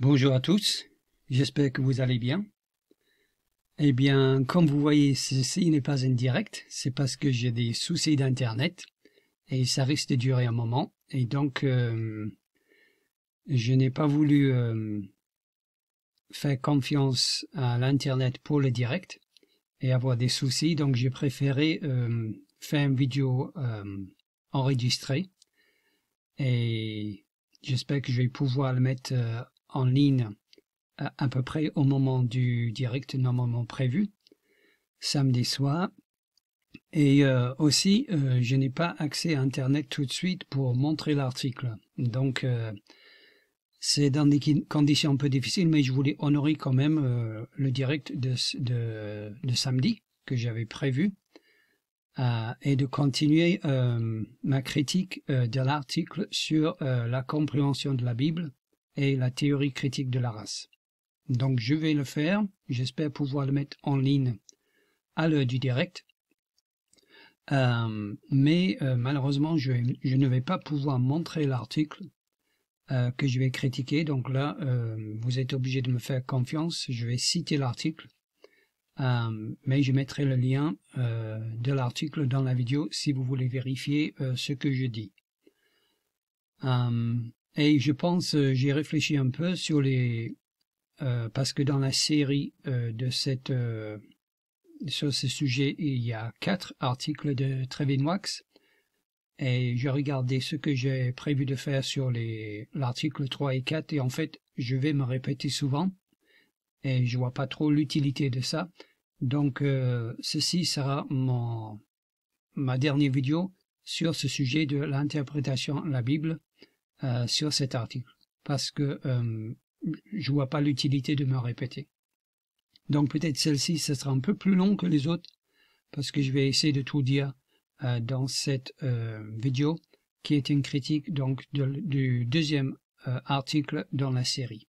Bonjour à tous, j'espère que vous allez bien. Eh bien, comme vous voyez, ceci n'est pas un direct, c'est parce que j'ai des soucis d'internet et ça risque de durer un moment. Et donc euh, je n'ai pas voulu euh, faire confiance à l'internet pour le direct et avoir des soucis, donc j'ai préféré euh, faire une vidéo enregistrée. Et j'espère que je vais pouvoir le mettre en ligne à, peu près au moment du direct normalement prévu, samedi soir. Et euh, aussi, euh, je n'ai pas accès à Internet tout de suite pour montrer l'article. Donc, euh, c'est dans des conditions un peu difficiles, mais je voulais honorer quand même le direct de, samedi que j'avais prévu et de continuer ma critique de l'article sur la compréhension de la Bible la théorie critique de la race. Donc je vais le faire, j'espère pouvoir le mettre en ligne à l'heure du direct. Euh, mais euh, malheureusement, je, ne vais pas pouvoir montrer l'article euh, que je vais critiquer. Donc là, vous êtes obligé de me faire confiance. Je vais citer l'article, mais je mettrai le lien de l'article dans la vidéo si vous voulez vérifier ce que je dis. Et je pense, euh, j'ai réfléchi un peu sur les, euh, parce que dans la série euh, de cette, sur ce sujet, il y a quatre articles de Trevin Wax, et j'ai regardé ce que j'ai prévu de faire sur l'article 3 et 4, et en fait, je vais me répéter souvent, et je vois pas trop l'utilité de ça. Donc, ceci sera mon, ma dernière vidéo sur ce sujet de l'interprétation de la Bible euh, sur cet article parce que euh, je vois pas l'utilité de me répéter. Donc peut-être celle-ci, ce sera un peu plus long que les autres parce que je vais essayer de tout dire euh, dans cette vidéo qui est une critique donc du deuxième article dans la série.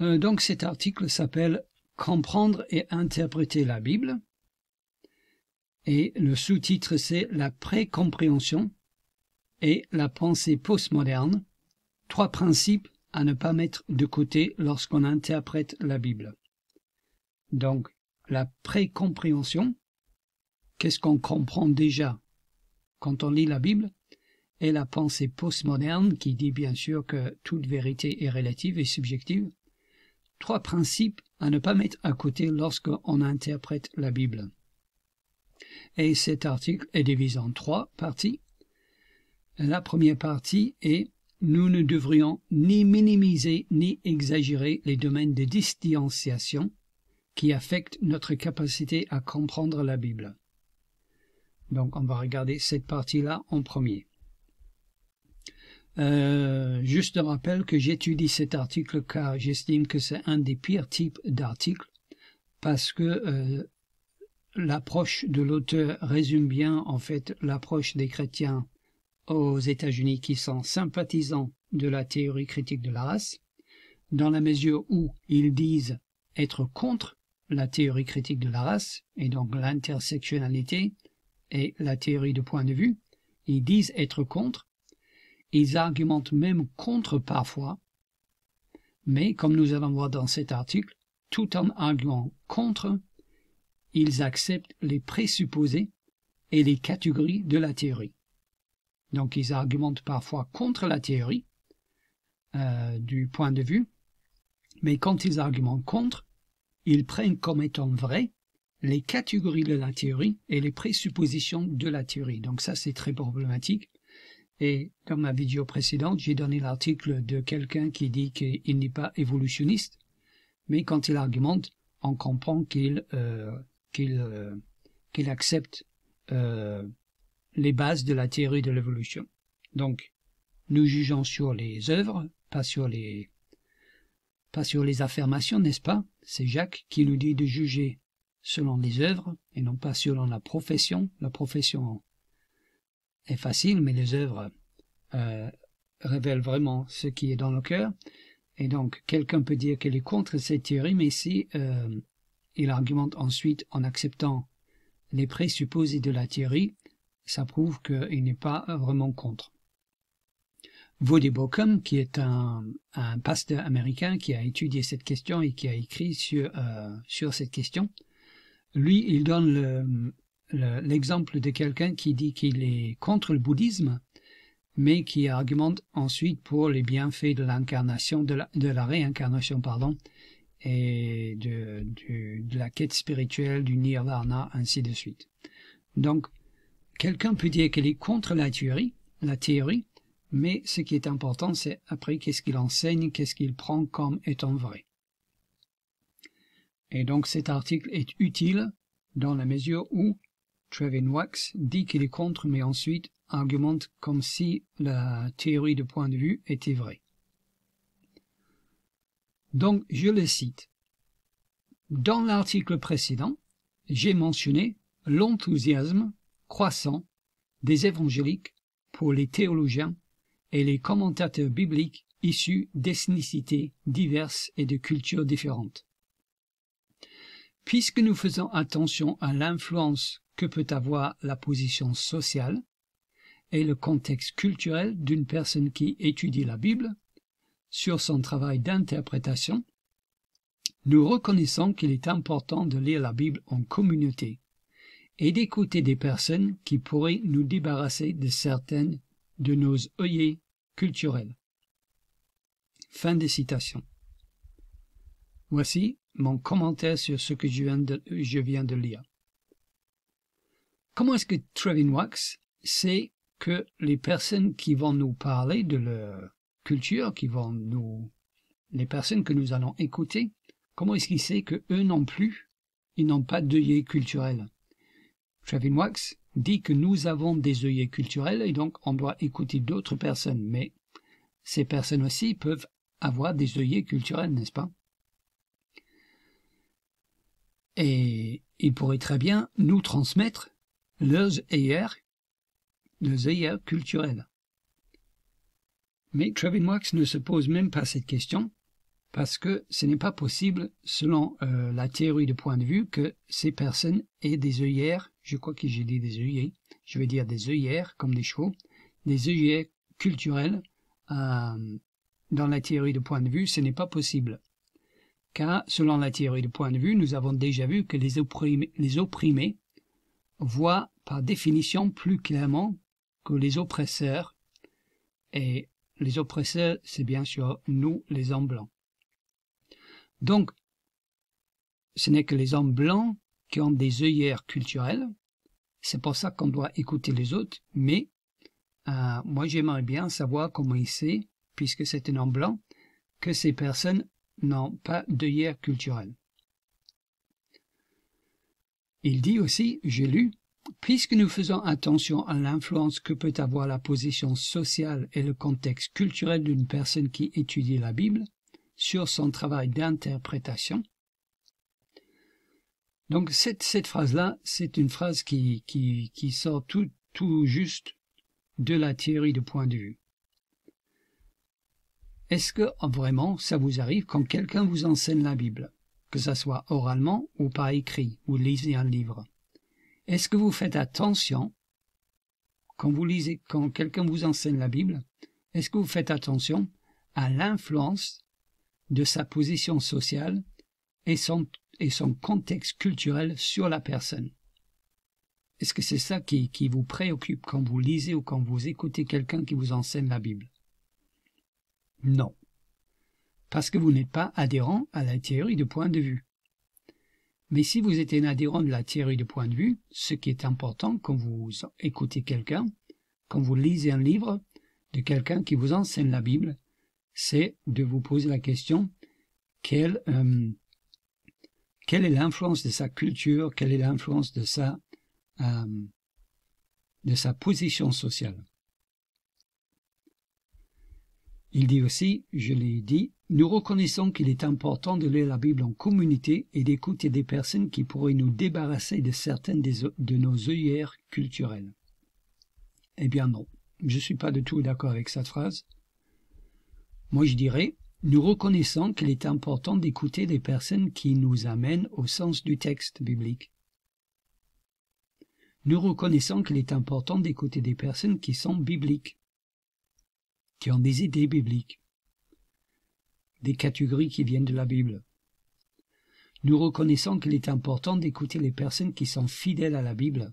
donc cet article s'appelle Comprendre et interpréter la Bible et le sous-titre c'est La précompréhension et la pensée postmoderne, trois principes à ne pas mettre de côté lorsqu'on interprète la Bible. Donc, la précompréhension, qu'est-ce qu'on comprend déjà quand on lit la Bible, et la pensée postmoderne qui dit bien sûr que toute vérité est relative et subjective, trois principes à ne pas mettre à côté lorsqu'on interprète la Bible. Et cet article est divisé en trois parties. La première partie est Nous ne devrions ni minimiser ni exagérer les domaines de distanciation qui affectent notre capacité à comprendre la Bible. Donc on va regarder cette partie-là en premier. Euh, juste un rappel que j'étudie cet article car j'estime que c'est un des pires types d'articles parce que euh, l'approche de l'auteur résume bien en fait l'approche des chrétiens aux États-Unis qui sont sympathisants de la théorie critique de la race, dans la mesure où ils disent être contre la théorie critique de la race, et donc l'intersectionnalité et la théorie de point de vue, ils disent être contre, ils argumentent même contre parfois, mais comme nous allons voir dans cet article, tout en arguant contre, ils acceptent les présupposés et les catégories de la théorie. Donc ils argumentent parfois contre la théorie euh, du point de vue, mais quand ils argumentent contre, ils prennent comme étant vrai les catégories de la théorie et les présuppositions de la théorie. Donc ça c'est très problématique. Et dans ma vidéo précédente, j'ai donné l'article de quelqu'un qui dit qu'il n'est pas évolutionniste, mais quand il argumente, on comprend qu'il euh, qu'il euh, qu'il accepte les bases de la théorie de l'évolution. Donc, nous jugeons sur les œuvres, pas sur les, pas sur les affirmations, n'est-ce pas? C'est Jacques qui nous dit de juger selon les œuvres et non pas selon la profession. La profession est facile, mais les œuvres euh, révèlent vraiment ce qui est dans le cœur. Et donc, quelqu'un peut dire qu'elle est contre cette théorie, mais si euh, il argumente ensuite en acceptant les présupposés de la théorie, ça prouve qu'il n'est pas vraiment contre. Woody Bockham, qui est un, pasteur américain qui a étudié cette question et qui a écrit sur, euh, sur cette question, lui, il donne l'exemple le, de quelqu'un qui dit qu'il est contre le bouddhisme, mais qui argumente ensuite pour les bienfaits de l'incarnation, de la réincarnation, pardon, et de, de, de, la quête spirituelle, du nirvana, ainsi de suite. Donc, quelqu'un peut dire qu'il est contre la théorie, la théorie, mais ce qui est important, c'est après qu'est-ce qu'il enseigne, qu'est-ce qu'il prend comme étant vrai. Et donc cet article est utile dans la mesure où Trevin Wax dit qu'il est contre, mais ensuite argumente comme si la théorie de point de vue était vraie. Donc je le cite. Dans l'article précédent, j'ai mentionné l'enthousiasme croissant des évangéliques pour les théologiens et les commentateurs bibliques issus d'ethnicités diverses et de cultures différentes. Puisque nous faisons attention à l'influence que peut avoir la position sociale et le contexte culturel d'une personne qui étudie la Bible sur son travail d'interprétation, nous reconnaissons qu'il est important de lire la Bible en communauté et d'écouter des personnes qui pourraient nous débarrasser de certaines de nos œillets culturels. Fin des citations. Voici mon commentaire sur ce que je viens de, je viens de lire. Comment est-ce que Trevin Wax sait que les personnes qui vont nous parler de leur culture, qui vont nous, les personnes que nous allons écouter, comment est-ce qu'il sait que eux non plus, ils n'ont pas d'œillet culturel? Trevin Wax dit que nous avons des œillets culturels et donc on doit écouter d'autres personnes, mais ces personnes aussi peuvent avoir des œillets culturels, n'est-ce pas? Et ils pourraient très bien nous transmettre leurs œillères, leurs œillères culturels. Mais Trevin Wax ne se pose même pas cette question, parce que ce n'est pas possible, selon euh, la théorie de point de vue, que ces personnes aient des œillères je crois que j'ai dit des œillets, je vais dire des œillères comme des chevaux, des œillets culturels, euh, dans la théorie de point de vue, ce n'est pas possible. Car, selon la théorie de point de vue, nous avons déjà vu que les opprimés, les opprimés voient par définition plus clairement que les oppresseurs, et les oppresseurs, c'est bien sûr nous, les hommes blancs. Donc, ce n'est que les hommes blancs qui ont des œillères culturelles. C'est pour ça qu'on doit écouter les autres, mais euh, moi j'aimerais bien savoir comment il sait, puisque c'est un homme blanc, que ces personnes n'ont pas d'œillères culturelles. Il dit aussi, j'ai lu, puisque nous faisons attention à l'influence que peut avoir la position sociale et le contexte culturel d'une personne qui étudie la Bible sur son travail d'interprétation, donc cette, phrase-là, c'est une phrase qui, sort tout, juste de la théorie de point de vue. Est-ce que vraiment ça vous arrive quand quelqu'un vous enseigne la Bible, que ce soit oralement ou par écrit, ou lisez un livre? Est-ce que vous faites attention quand vous lisez, quand quelqu'un vous enseigne la Bible, est-ce que vous faites attention à l'influence de sa position sociale et son contexte culturel sur la personne. Est-ce que c'est ça qui, qui vous préoccupe quand vous lisez ou quand vous écoutez quelqu'un qui vous enseigne la Bible? Non. Parce que vous n'êtes pas adhérent à la théorie de point de vue. Mais si vous êtes un adhérent de la théorie de point de vue, ce qui est important quand vous écoutez quelqu'un, quand vous lisez un livre de quelqu'un qui vous enseigne la Bible, c'est de vous poser la question quel, euh, quelle est l'influence de sa culture, quelle est l'influence de sa, euh, position sociale? Il dit aussi, je l'ai dit, nous reconnaissons qu'il est important de lire la Bible en communauté et d'écouter des personnes qui pourraient nous débarrasser de certaines de nos œillères culturelles. Eh bien non, je ne suis pas du tout d'accord avec cette phrase. Moi je dirais, nous reconnaissons qu'il est important d'écouter des personnes qui nous amènent au sens du texte biblique. Nous reconnaissons qu'il est important d'écouter des personnes qui sont bibliques. qui ont des idées bibliques, des catégories qui viennent de la Bible. Nous reconnaissons qu'il est important d'écouter les personnes qui sont fidèles à la Bible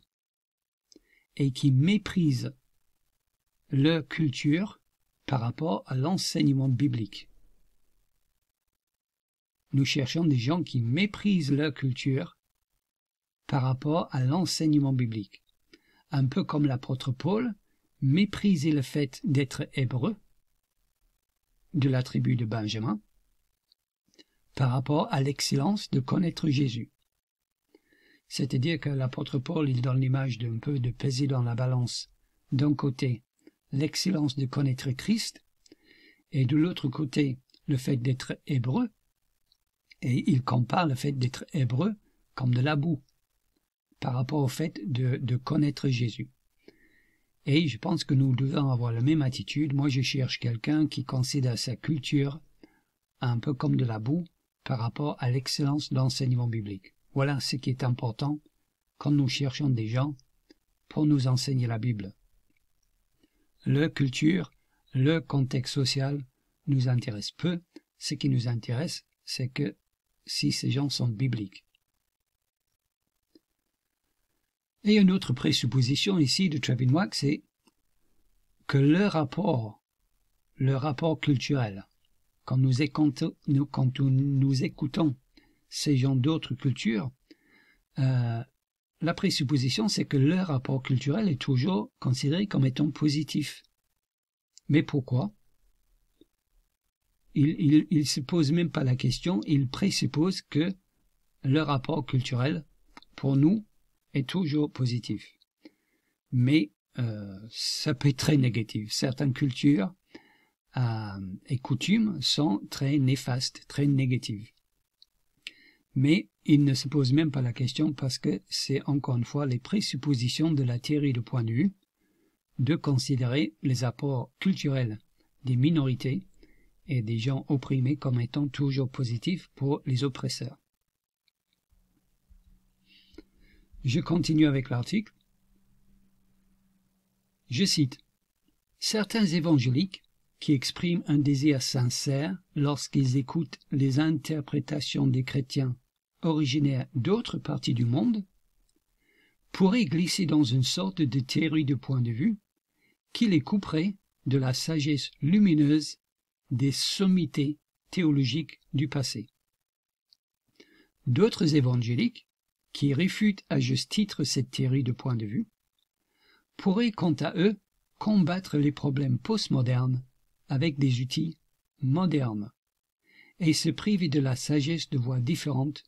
et qui méprisent leur culture par rapport à l'enseignement biblique. Nous cherchons des gens qui méprisent leur culture par rapport à l'enseignement biblique. Un peu comme l'apôtre Paul méprisait le fait d'être hébreu de la tribu de Benjamin par rapport à l'excellence de connaître Jésus. C'est-à-dire que l'apôtre Paul, il donne l'image d'un peu de peser dans la balance d'un côté l'excellence de connaître Christ et de l'autre côté le fait d'être hébreu et il compare le fait d'être hébreu comme de la boue par rapport au fait de, de connaître Jésus. Et je pense que nous devons avoir la même attitude. Moi, je cherche quelqu'un qui considère sa culture un peu comme de la boue par rapport à l'excellence d'enseignement biblique. Voilà ce qui est important quand nous cherchons des gens pour nous enseigner la Bible. Leur culture, leur contexte social nous intéresse peu. Ce qui nous intéresse, c'est que si ces gens sont bibliques. Et une autre présupposition ici de Trevin c'est que leur rapport, leur rapport culturel, quand nous, écoutons, quand nous écoutons ces gens d'autres cultures, euh, la présupposition, c'est que leur rapport culturel est toujours considéré comme étant positif. Mais pourquoi? Il, il, se pose même pas la question, il présuppose que leur rapport culturel, pour nous, est toujours positif. Mais euh, ça peut être très négatif. Certaines cultures euh, et coutumes sont très néfastes, très négatives. Mais il ne se pose même pas la question parce que c'est encore une fois les présuppositions de la théorie de point de vue de considérer les apports culturels des minorités et des gens opprimés comme étant toujours positifs pour les oppresseurs. Je continue avec l'article. Je cite Certains évangéliques qui expriment un désir sincère lorsqu'ils écoutent les interprétations des chrétiens originaires d'autres parties du monde, pourraient glisser dans une sorte de théorie de point de vue qui les couperait de la sagesse lumineuse des sommités théologiques du passé. D'autres évangéliques, qui réfutent à juste titre cette théorie de point de vue, pourraient quant à eux combattre les problèmes postmodernes avec des outils modernes et se priver de la sagesse de voix différentes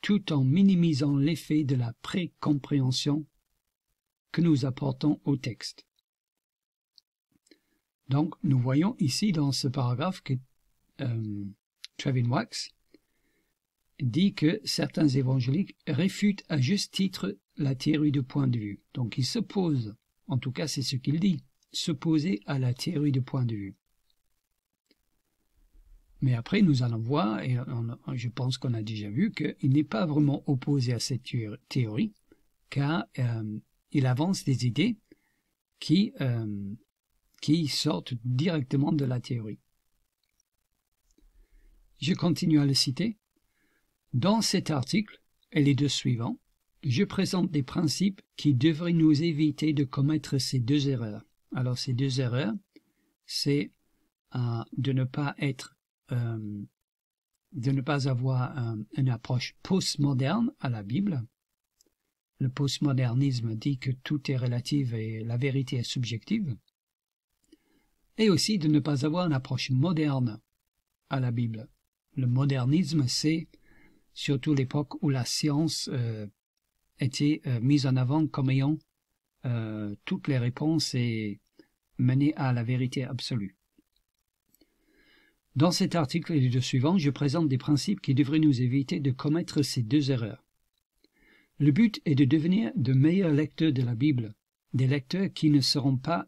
tout en minimisant l'effet de la précompréhension que nous apportons au texte. Donc, nous voyons ici dans ce paragraphe que euh, Trevin Wax dit que certains évangéliques réfutent à juste titre la théorie de point de vue. Donc, il s'oppose, en tout cas c'est ce qu'il dit, s'opposer à la théorie de point de vue. Mais après, nous allons voir, et je pense qu'on a déjà vu, qu'il n'est pas vraiment opposé à cette théorie, car euh, il avance des idées qui, euh, qui sortent directement de la théorie. Je continue à le citer. Dans cet article et les deux suivants, je présente des principes qui devraient nous éviter de commettre ces deux erreurs. Alors ces deux erreurs, c'est euh, de ne pas être euh, de ne pas avoir une approche postmoderne à la Bible. Le postmodernisme dit que tout est relatif et la vérité est subjective. Et aussi de ne pas avoir une approche moderne à la Bible. Le modernisme, c'est surtout l'époque où la science euh, était euh, mise en avant comme ayant toutes les réponses et menée à la vérité absolue. Dans cet article et les deux suivants, je présente des principes qui devraient nous éviter de commettre ces deux erreurs. Le but est de devenir de meilleurs lecteurs de la Bible, des lecteurs qui ne seront pas,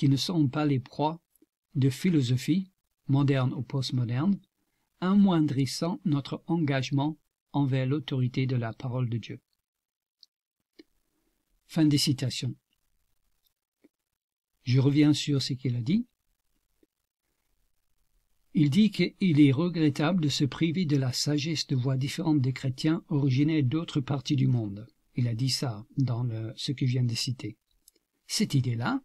qui ne seront pas les proies de philosophie, moderne ou postmoderne, amoindrissant notre engagement envers l'autorité de la parole de Dieu. Fin des citations. Je reviens sur ce qu'il a dit. Il dit qu'il est regrettable de se priver de la sagesse de voix différentes des chrétiens originaires d'autres parties du monde. Il a dit ça dans ce que je viens de citer. Cette idée-là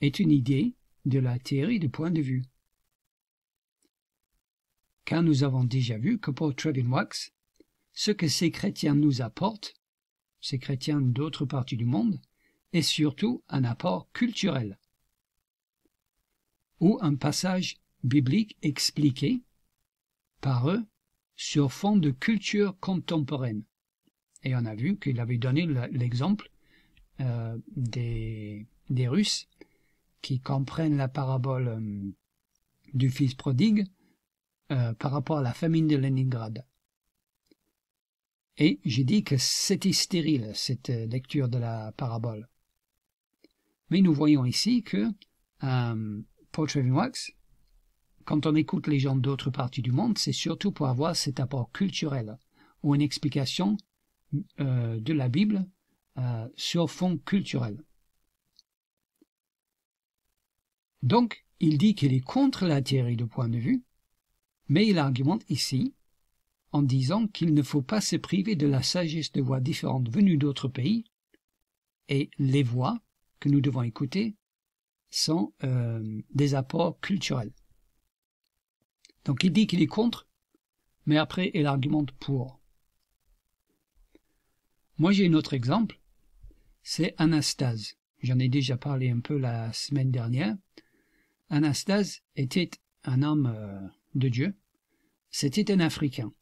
est une idée de la théorie de point de vue. Car nous avons déjà vu que pour Trevin Wax, ce que ces chrétiens nous apportent, ces chrétiens d'autres parties du monde, est surtout un apport culturel ou un passage biblique expliqué par eux sur fond de culture contemporaine. Et on a vu qu'il avait donné l'exemple euh, des, des, Russes qui comprennent la parabole euh, du fils prodigue euh, par rapport à la famine de Leningrad. Et j'ai dit que c'était stérile, cette lecture de la parabole. Mais nous voyons ici que euh, pour Wax, quand on écoute les gens d'autres parties du monde, c'est surtout pour avoir cet apport culturel ou une explication euh, de la Bible euh, sur fond culturel. Donc, il dit qu'il est contre la théorie de point de vue, mais il argumente ici en disant qu'il ne faut pas se priver de la sagesse de voix différentes venues d'autres pays, et les voix que nous devons écouter sont euh, des apports culturels. Donc il dit qu'il est contre, mais après il argumente pour. Moi j'ai un autre exemple, c'est Anastase. J'en ai déjà parlé un peu la semaine dernière. Anastase était un homme euh, de Dieu, c'était un Africain.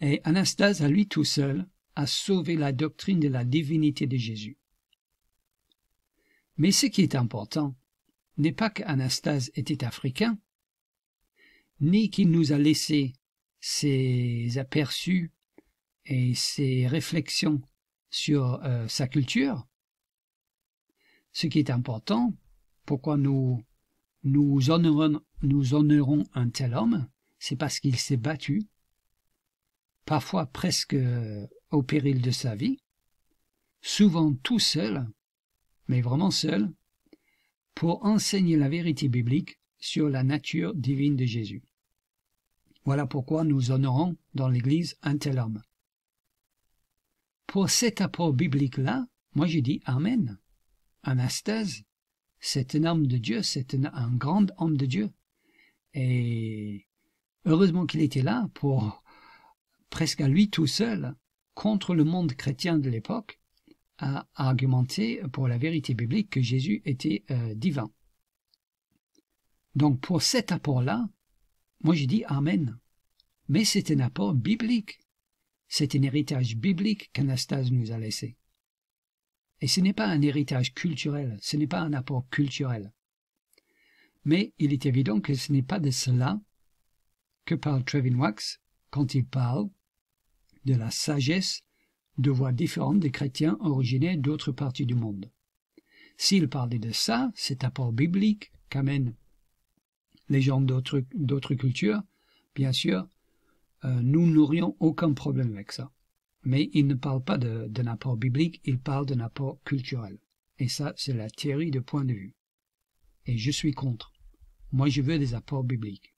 Et Anastase, à lui tout seul, a sauvé la doctrine de la divinité de Jésus. Mais ce qui est important n'est pas qu'Anastase était africain, ni qu'il nous a laissé ses aperçus et ses réflexions sur euh, sa culture. Ce qui est important, pourquoi nous honorons, un tel homme, c'est parce qu'il s'est battu, parfois presque au péril de sa vie, souvent tout seul, mais vraiment seul, pour enseigner la vérité biblique sur la nature divine de Jésus. Voilà pourquoi nous honorons dans l'Église un tel homme. Pour cet apport biblique-là, moi j'ai dit Amen. Anastase, c'est un homme de Dieu, c'est un, grand homme de Dieu. Et heureusement qu'il était là pour, presque à lui tout seul, contre le monde chrétien de l'époque, a argumenté pour la vérité biblique que Jésus était euh, divin. Donc pour cet apport-là, moi j'ai dit Amen. Mais c'est un apport biblique. C'est un héritage biblique qu'Anastase nous a laissé. Et ce n'est pas un héritage culturel, ce n'est pas un apport culturel. Mais il est évident que ce n'est pas de cela que parle Trevin Wax quand il parle de la sagesse de voix différentes des chrétiens originaires d'autres parties du monde. S'il parlait de ça, cet apport biblique qu'amènent les gens d'autres cultures, bien sûr, euh, nous n'aurions aucun problème avec ça. Mais il ne parle pas d'un apport biblique, il parle d'un apport culturel. Et ça, c'est la théorie de point de vue. Et je suis contre. Moi, je veux des apports bibliques.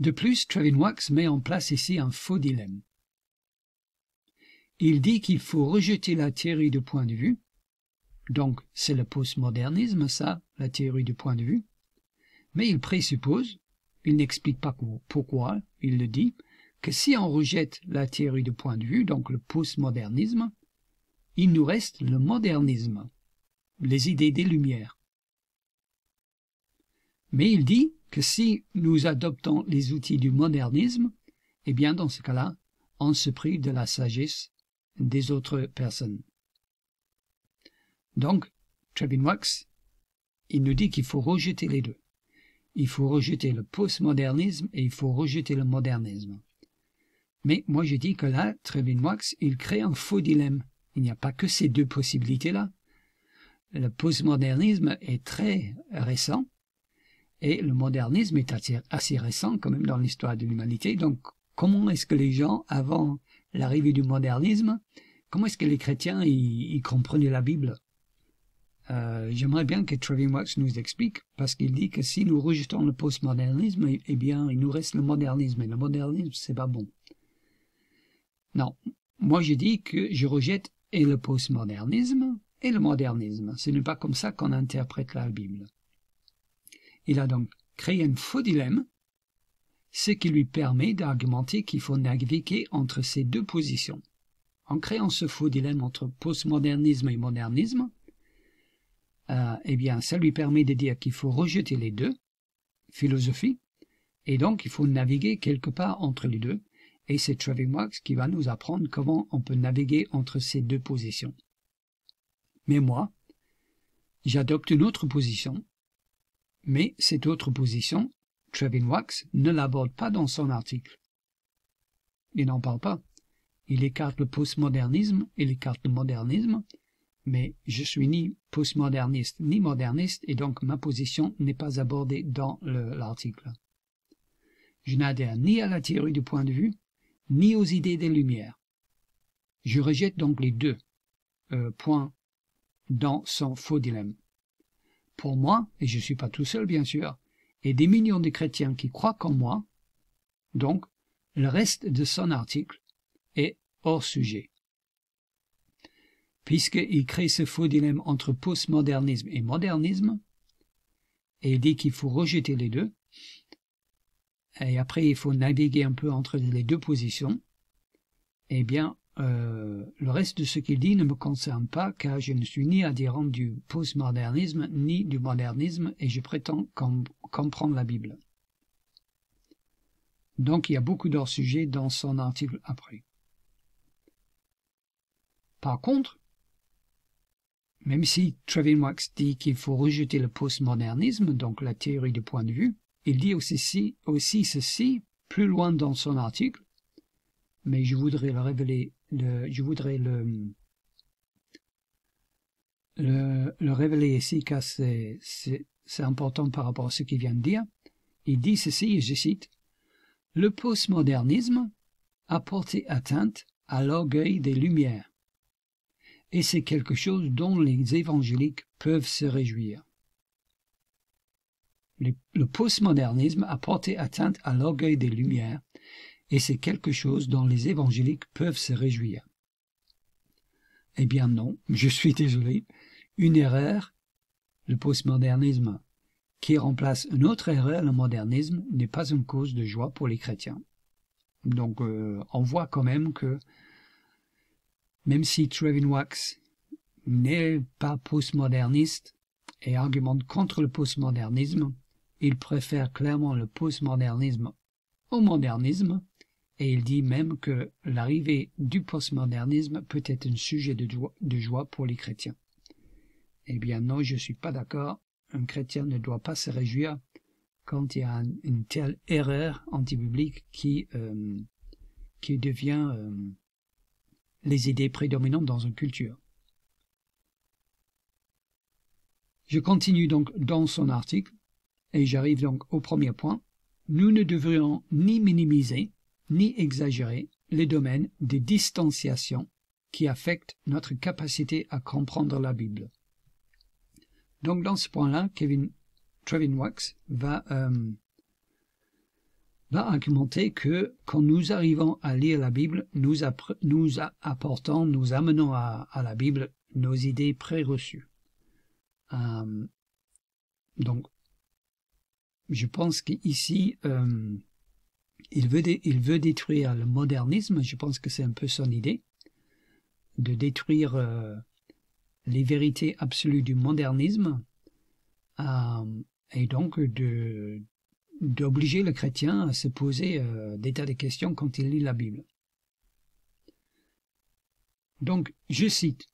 De plus, Trevin Wax met en place ici un faux dilemme. Il dit qu'il faut rejeter la théorie de point de vue. Donc, c'est le postmodernisme, ça, la théorie du point de vue. Mais il présuppose, il n'explique pas pourquoi, il le dit, que si on rejette la théorie de point de vue, donc le postmodernisme, il nous reste le modernisme, les idées des Lumières. Mais il dit que si nous adoptons les outils du modernisme, eh bien dans ce cas-là, on se prive de la sagesse des autres personnes. Donc, Trevin Wax, il nous dit qu'il faut rejeter les deux. Il faut rejeter le postmodernisme et il faut rejeter le modernisme. Mais moi je dis que là, Trevin Wax, il crée un faux dilemme. Il n'y a pas que ces deux possibilités-là. Le postmodernisme est très récent et le modernisme est assez, récent quand même dans l'histoire de l'humanité. Donc comment est-ce que les gens, avant l'arrivée du modernisme, comment est-ce que les chrétiens y, comprenaient la Bible? Euh, j'aimerais bien que Trevin Wax nous explique, parce qu'il dit que si nous rejetons le postmodernisme, eh bien, il nous reste le modernisme, et le modernisme, c'est pas bon. Non, moi je dis que je rejette et le postmodernisme et le modernisme. Ce n'est pas comme ça qu'on interprète la Bible. Il a donc créé un faux dilemme, ce qui lui permet d'argumenter qu'il faut naviguer entre ces deux positions. En créant ce faux dilemme entre postmodernisme et modernisme, euh, eh bien, ça lui permet de dire qu'il faut rejeter les deux philosophies, et donc il faut naviguer quelque part entre les deux, et c'est Trevor Marx qui va nous apprendre comment on peut naviguer entre ces deux positions. Mais moi, j'adopte une autre position, mais cette autre position, Trevin Wax ne l'aborde pas dans son article. Il n'en parle pas. Il écarte le postmodernisme, il écarte le modernisme, mais je suis ni postmoderniste ni moderniste et donc ma position n'est pas abordée dans l'article. Je n'adhère ni à la théorie du point de vue, ni aux idées des Lumières. Je rejette donc les deux euh, points dans son faux dilemme. Pour moi, et je ne suis pas tout seul bien sûr, et des millions de chrétiens qui croient comme moi, donc le reste de son article est hors sujet. Puisqu'il crée ce faux dilemme entre postmodernisme et modernisme, et dit qu'il faut rejeter les deux, et après il faut naviguer un peu entre les deux positions, eh bien, euh, le reste de ce qu'il dit ne me concerne pas car je ne suis ni adhérent du postmodernisme ni du modernisme et je prétends comprendre la Bible. Donc il y a beaucoup d'hors-sujets dans son article après. Par contre, même si Trevin Wax dit qu'il faut rejeter le postmodernisme, donc la théorie du point de vue, il dit aussi, aussi ceci plus loin dans son article, mais je voudrais le révéler, le, révéler ici car c'est important par rapport à ce qu'il vient de dire. Il dit ceci, et je cite, Le postmodernisme a porté atteinte à l'orgueil des Lumières, et c'est quelque chose dont les évangéliques peuvent se réjouir le postmodernisme a porté atteinte à l'orgueil des Lumières, et c'est quelque chose dont les évangéliques peuvent se réjouir. Eh bien non, je suis désolé, une erreur, le postmodernisme, qui remplace une autre erreur, le modernisme, n'est pas une cause de joie pour les chrétiens. Donc euh, on voit quand même que même si Trevin Wax n'est pas postmoderniste et argumente contre le postmodernisme, il préfère clairement le postmodernisme au modernisme, et il dit même que l'arrivée du postmodernisme peut être un sujet de joie, pour les chrétiens. Eh bien non, je ne suis pas d'accord. Un chrétien ne doit pas se réjouir quand il y a une telle erreur anti-biblique qui, euh, qui devient euh, les idées prédominantes dans une culture. Je continue donc dans son article. Et j'arrive donc au premier point. Nous ne devrions ni minimiser, ni exagérer les domaines des distanciations qui affectent notre capacité à comprendre la Bible. Donc dans ce point-là, Kevin Trevin Wax va, euh, va argumenter que quand nous arrivons à lire la Bible, nous, nous apportons, nous amenons à, la Bible nos idées préreçues. Euh, donc je pense qu'ici, euh, il, veut détruire le modernisme, je pense que c'est un peu son idée, de détruire euh, les vérités absolues du modernisme, euh, et donc de d'obliger le chrétien à se poser des tas de questions quand il lit la Bible. Donc, je cite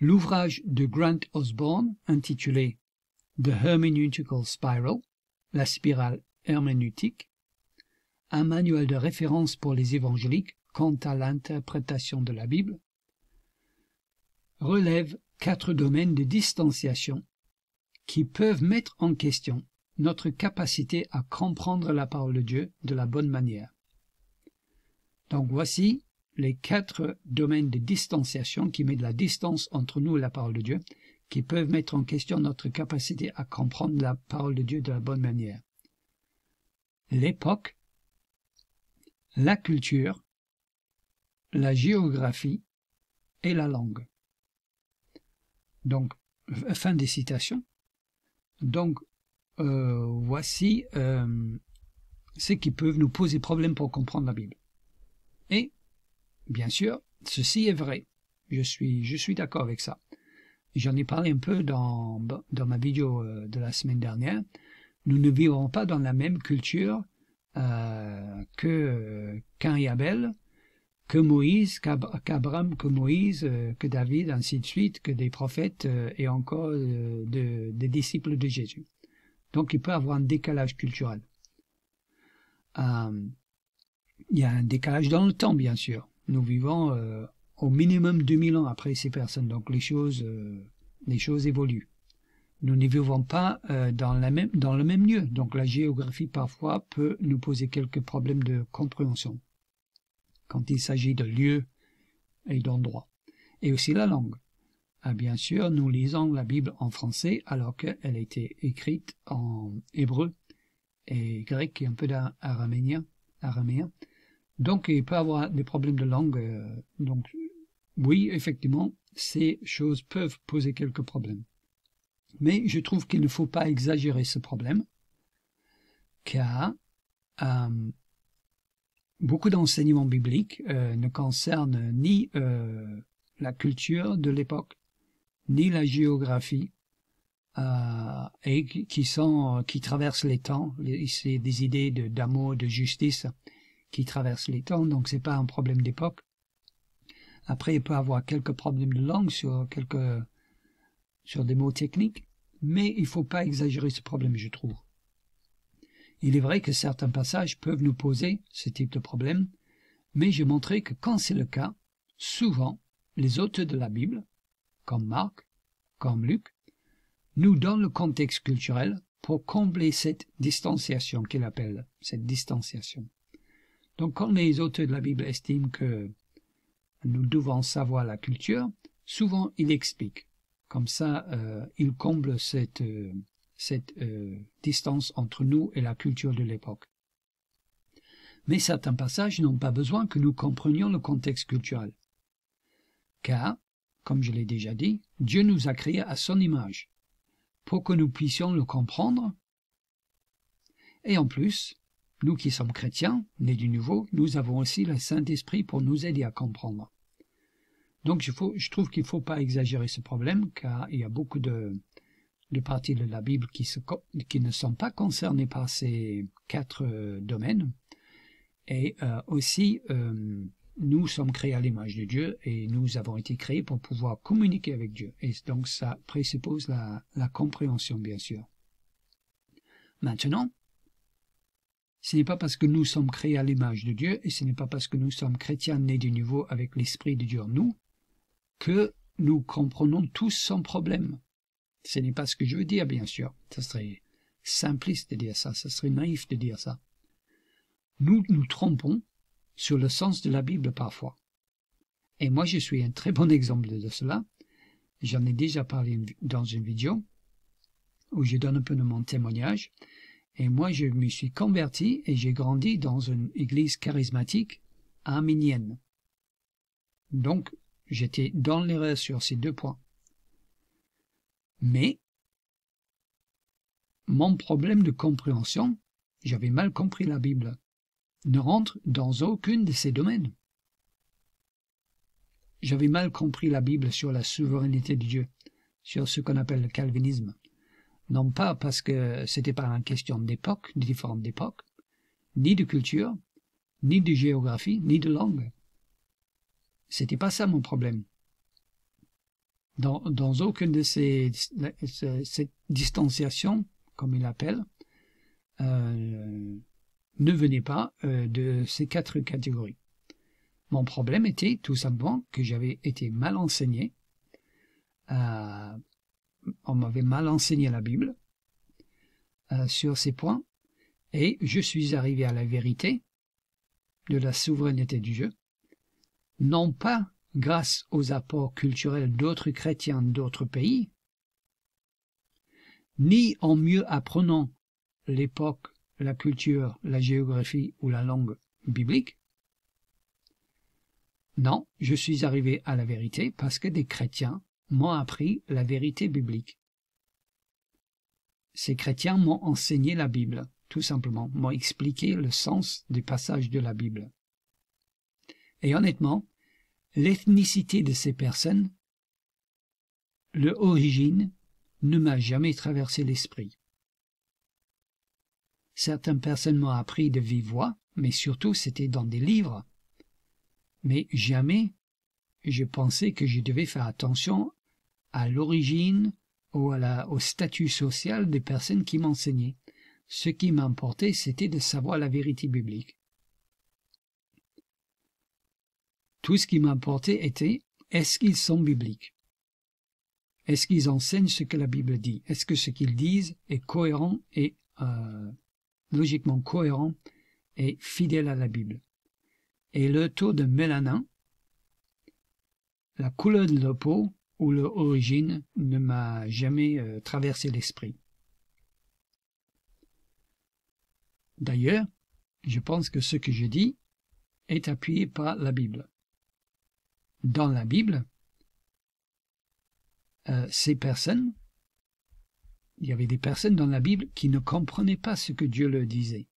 l'ouvrage de Grant Osborne intitulé The Hermeneutical Spiral, la spirale herméneutique, un manuel de référence pour les évangéliques quant à l'interprétation de la Bible, relève quatre domaines de distanciation qui peuvent mettre en question notre capacité à comprendre la parole de Dieu de la bonne manière. Donc voici les quatre domaines de distanciation qui mettent la distance entre nous et la parole de Dieu qui peuvent mettre en question notre capacité à comprendre la parole de Dieu de la bonne manière. L'époque, la culture, la géographie et la langue. Donc, fin des citations. Donc, euh, voici euh, ce qui peuvent nous poser problème pour comprendre la Bible. Et, bien sûr, ceci est vrai. Je suis, je suis d'accord avec ça. J'en ai parlé un peu dans, dans ma vidéo euh, de la semaine dernière. Nous ne vivons pas dans la même culture euh, que et Abel, que Moïse, qu'Abraham, que Moïse, euh, que David, ainsi de suite, que des prophètes euh, et encore de, des disciples de Jésus. Donc il peut y avoir un décalage culturel. il y a un décalage dans le temps, bien sûr. Nous vivons au minimum 2000 ans après ces personnes. Donc les choses, euh, les choses évoluent. Nous ne vivons pas euh, dans, la même, dans le même lieu. Donc la géographie parfois peut nous poser quelques problèmes de compréhension quand il s'agit de lieux et d'endroits. Et aussi la langue. Ah, bien sûr, nous lisons la Bible en français alors qu'elle a été écrite en hébreu et grec et un peu d'araméen. Araméen. Donc il peut y avoir des problèmes de langue. Euh, donc oui, effectivement, ces choses peuvent poser quelques problèmes. Mais je trouve qu'il ne faut pas exagérer ce problème, car euh, beaucoup d'enseignements bibliques euh, ne concernent ni euh, la culture de l'époque, ni la géographie, et qui sont qui traversent les temps. C'est des idées d'amour, de, de justice qui traversent les temps, donc c'est pas un problème d'époque. Après, il peut avoir quelques problèmes de langue sur quelques sur des mots techniques, mais il ne faut pas exagérer ce problème, je trouve. Il est vrai que certains passages peuvent nous poser ce type de problème, mais j'ai montré que quand c'est le cas, souvent, les auteurs de la Bible, comme Marc, comme Luc, nous donnent le contexte culturel pour combler cette distanciation qu'il appelle, cette distanciation. Donc quand les auteurs de la Bible estiment que nous devons savoir la culture, souvent il explique. Comme ça, euh, il comble cette, euh, euh, distance entre nous et la culture de l'époque. Mais certains passages n'ont pas besoin que nous comprenions le contexte culturel. Car, comme je l'ai déjà dit, Dieu nous a créés à son image, pour que nous puissions le comprendre. Et en plus, nous qui sommes chrétiens, nés du nouveau, nous avons aussi le Saint-Esprit pour nous aider à comprendre. Donc je, trouve qu'il ne faut pas exagérer ce problème, car il y a beaucoup de, parties de la Bible qui, ne sont pas concernées par ces quatre euh, domaines. Et euh, aussi, euh, nous sommes créés à l'image de Dieu et nous avons été créés pour pouvoir communiquer avec Dieu. Et donc ça présuppose la compréhension, bien sûr. Maintenant, ce n'est pas parce que nous sommes créés à l'image de Dieu et ce n'est pas parce que nous sommes chrétiens nés de nouveau avec l'Esprit de Dieu en nous que nous comprenons tous sans problème. Ce n'est pas ce que je veux dire, bien sûr. Ce serait simpliste de dire ça, ce serait naïf de dire ça. Nous nous trompons sur le sens de la Bible parfois. Et moi, je suis un très bon exemple de cela. J'en ai déjà parlé dans une vidéo où je donne un peu de mon témoignage. Et moi, je me suis converti et j'ai grandi dans une église charismatique arménienne. Donc, j'étais dans l'erreur sur ces deux points. Mais, mon problème de compréhension, j'avais mal compris la Bible, ne rentre dans aucun de ces domaines. J'avais mal compris la Bible sur la souveraineté de Dieu, sur ce qu'on appelle le calvinisme non pas parce que c'était pas une question d'époque, de différentes époques, ni de culture, ni de géographie, ni de langue. C'était pas ça mon problème. Dans, aucune de ces, cette distanciation, comme il appelle, euh, ne venait pas euh, de ces quatre catégories. Mon problème était tout simplement que j'avais été mal enseigné euh, on m'avait mal enseigné la Bible euh, sur ces points, et je suis arrivé à la vérité de la souveraineté du Dieu, non pas grâce aux apports culturels d'autres chrétiens d'autres pays, ni en mieux apprenant l'époque, la culture, la géographie ou la langue biblique. Non, je suis arrivé à la vérité parce que des chrétiens m'ont appris la vérité biblique. Ces chrétiens m'ont enseigné la Bible, tout simplement, m'ont expliqué le sens des passages de la Bible. Et honnêtement, l'ethnicité de ces personnes, leur origine, ne m'a jamais traversé l'esprit. Certaines personnes m'ont appris de vive voix, mais surtout c'était dans des livres. Mais jamais je pensais que je devais faire attention à l'origine ou à au statut social des personnes qui m'enseignaient. Ce qui m'importait, c'était de savoir la vérité biblique. Tout ce qui m'importait était est-ce qu'ils sont bibliques? Est-ce qu'ils enseignent ce que la Bible dit? Est-ce que ce qu'ils disent est cohérent et euh, logiquement cohérent et fidèle à la Bible? Et le taux de mélanin, la couleur de la peau ou leur origine ne m'a jamais euh, traversé l'esprit. D'ailleurs, je pense que ce que je dis est appuyé par la Bible dans la Bible, euh, ces personnes, il y avait des personnes dans la Bible qui ne comprenaient pas ce que Dieu leur disait.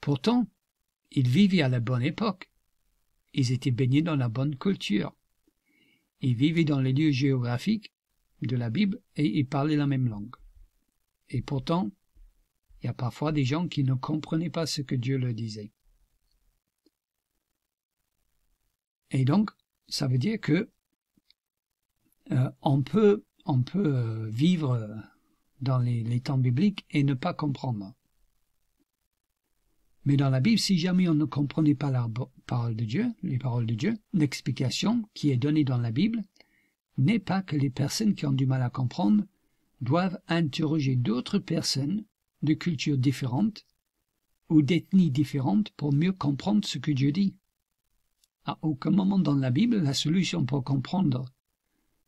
Pourtant, ils vivaient à la bonne époque. Ils étaient baignés dans la bonne culture. Ils vivaient dans les lieux géographiques de la Bible et ils parlaient la même langue. Et pourtant, il y a parfois des gens qui ne comprenaient pas ce que Dieu leur disait. Et donc, ça veut dire que euh, on peut, on peut euh, vivre dans les, les, temps bibliques et ne pas comprendre. Mais dans la Bible, si jamais on ne comprenait pas la parole de Dieu, les paroles de Dieu, l'explication qui est donnée dans la Bible n'est pas que les personnes qui ont du mal à comprendre doivent interroger d'autres personnes de cultures différentes ou d'ethnies différentes pour mieux comprendre ce que Dieu dit. À aucun moment dans la Bible, la solution pour comprendre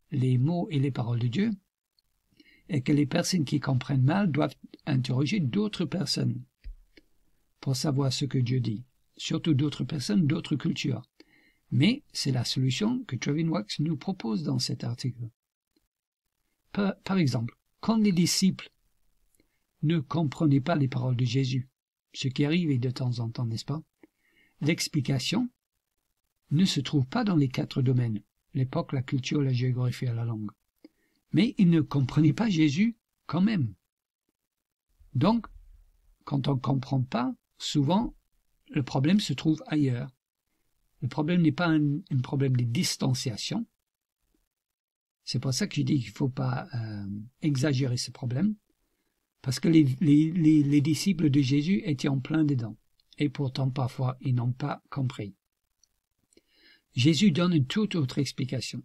les mots et les paroles de Dieu est que les personnes qui comprennent mal doivent interroger d'autres personnes pour savoir ce que Dieu dit, surtout d'autres personnes, d'autres cultures. Mais c'est la solution que Trevin Wax nous propose dans cet article. Par, exemple, quand les disciples ne comprenaient pas les paroles de Jésus, ce qui arrive de temps en temps, n'est-ce pas? L'explication ne se trouve pas dans les quatre domaines, l'époque, la culture, la géographie et la langue. Mais ils ne comprenaient pas Jésus quand même. Donc, quand on ne comprend pas, souvent, le problème se trouve ailleurs. Le problème n'est pas un, problème de distanciation. C'est pour ça que je dis qu'il ne faut pas euh, exagérer ce problème, parce que les, les, les disciples de Jésus étaient en plein dedans, et pourtant parfois ils n'ont pas compris. Jésus donne une toute autre explication.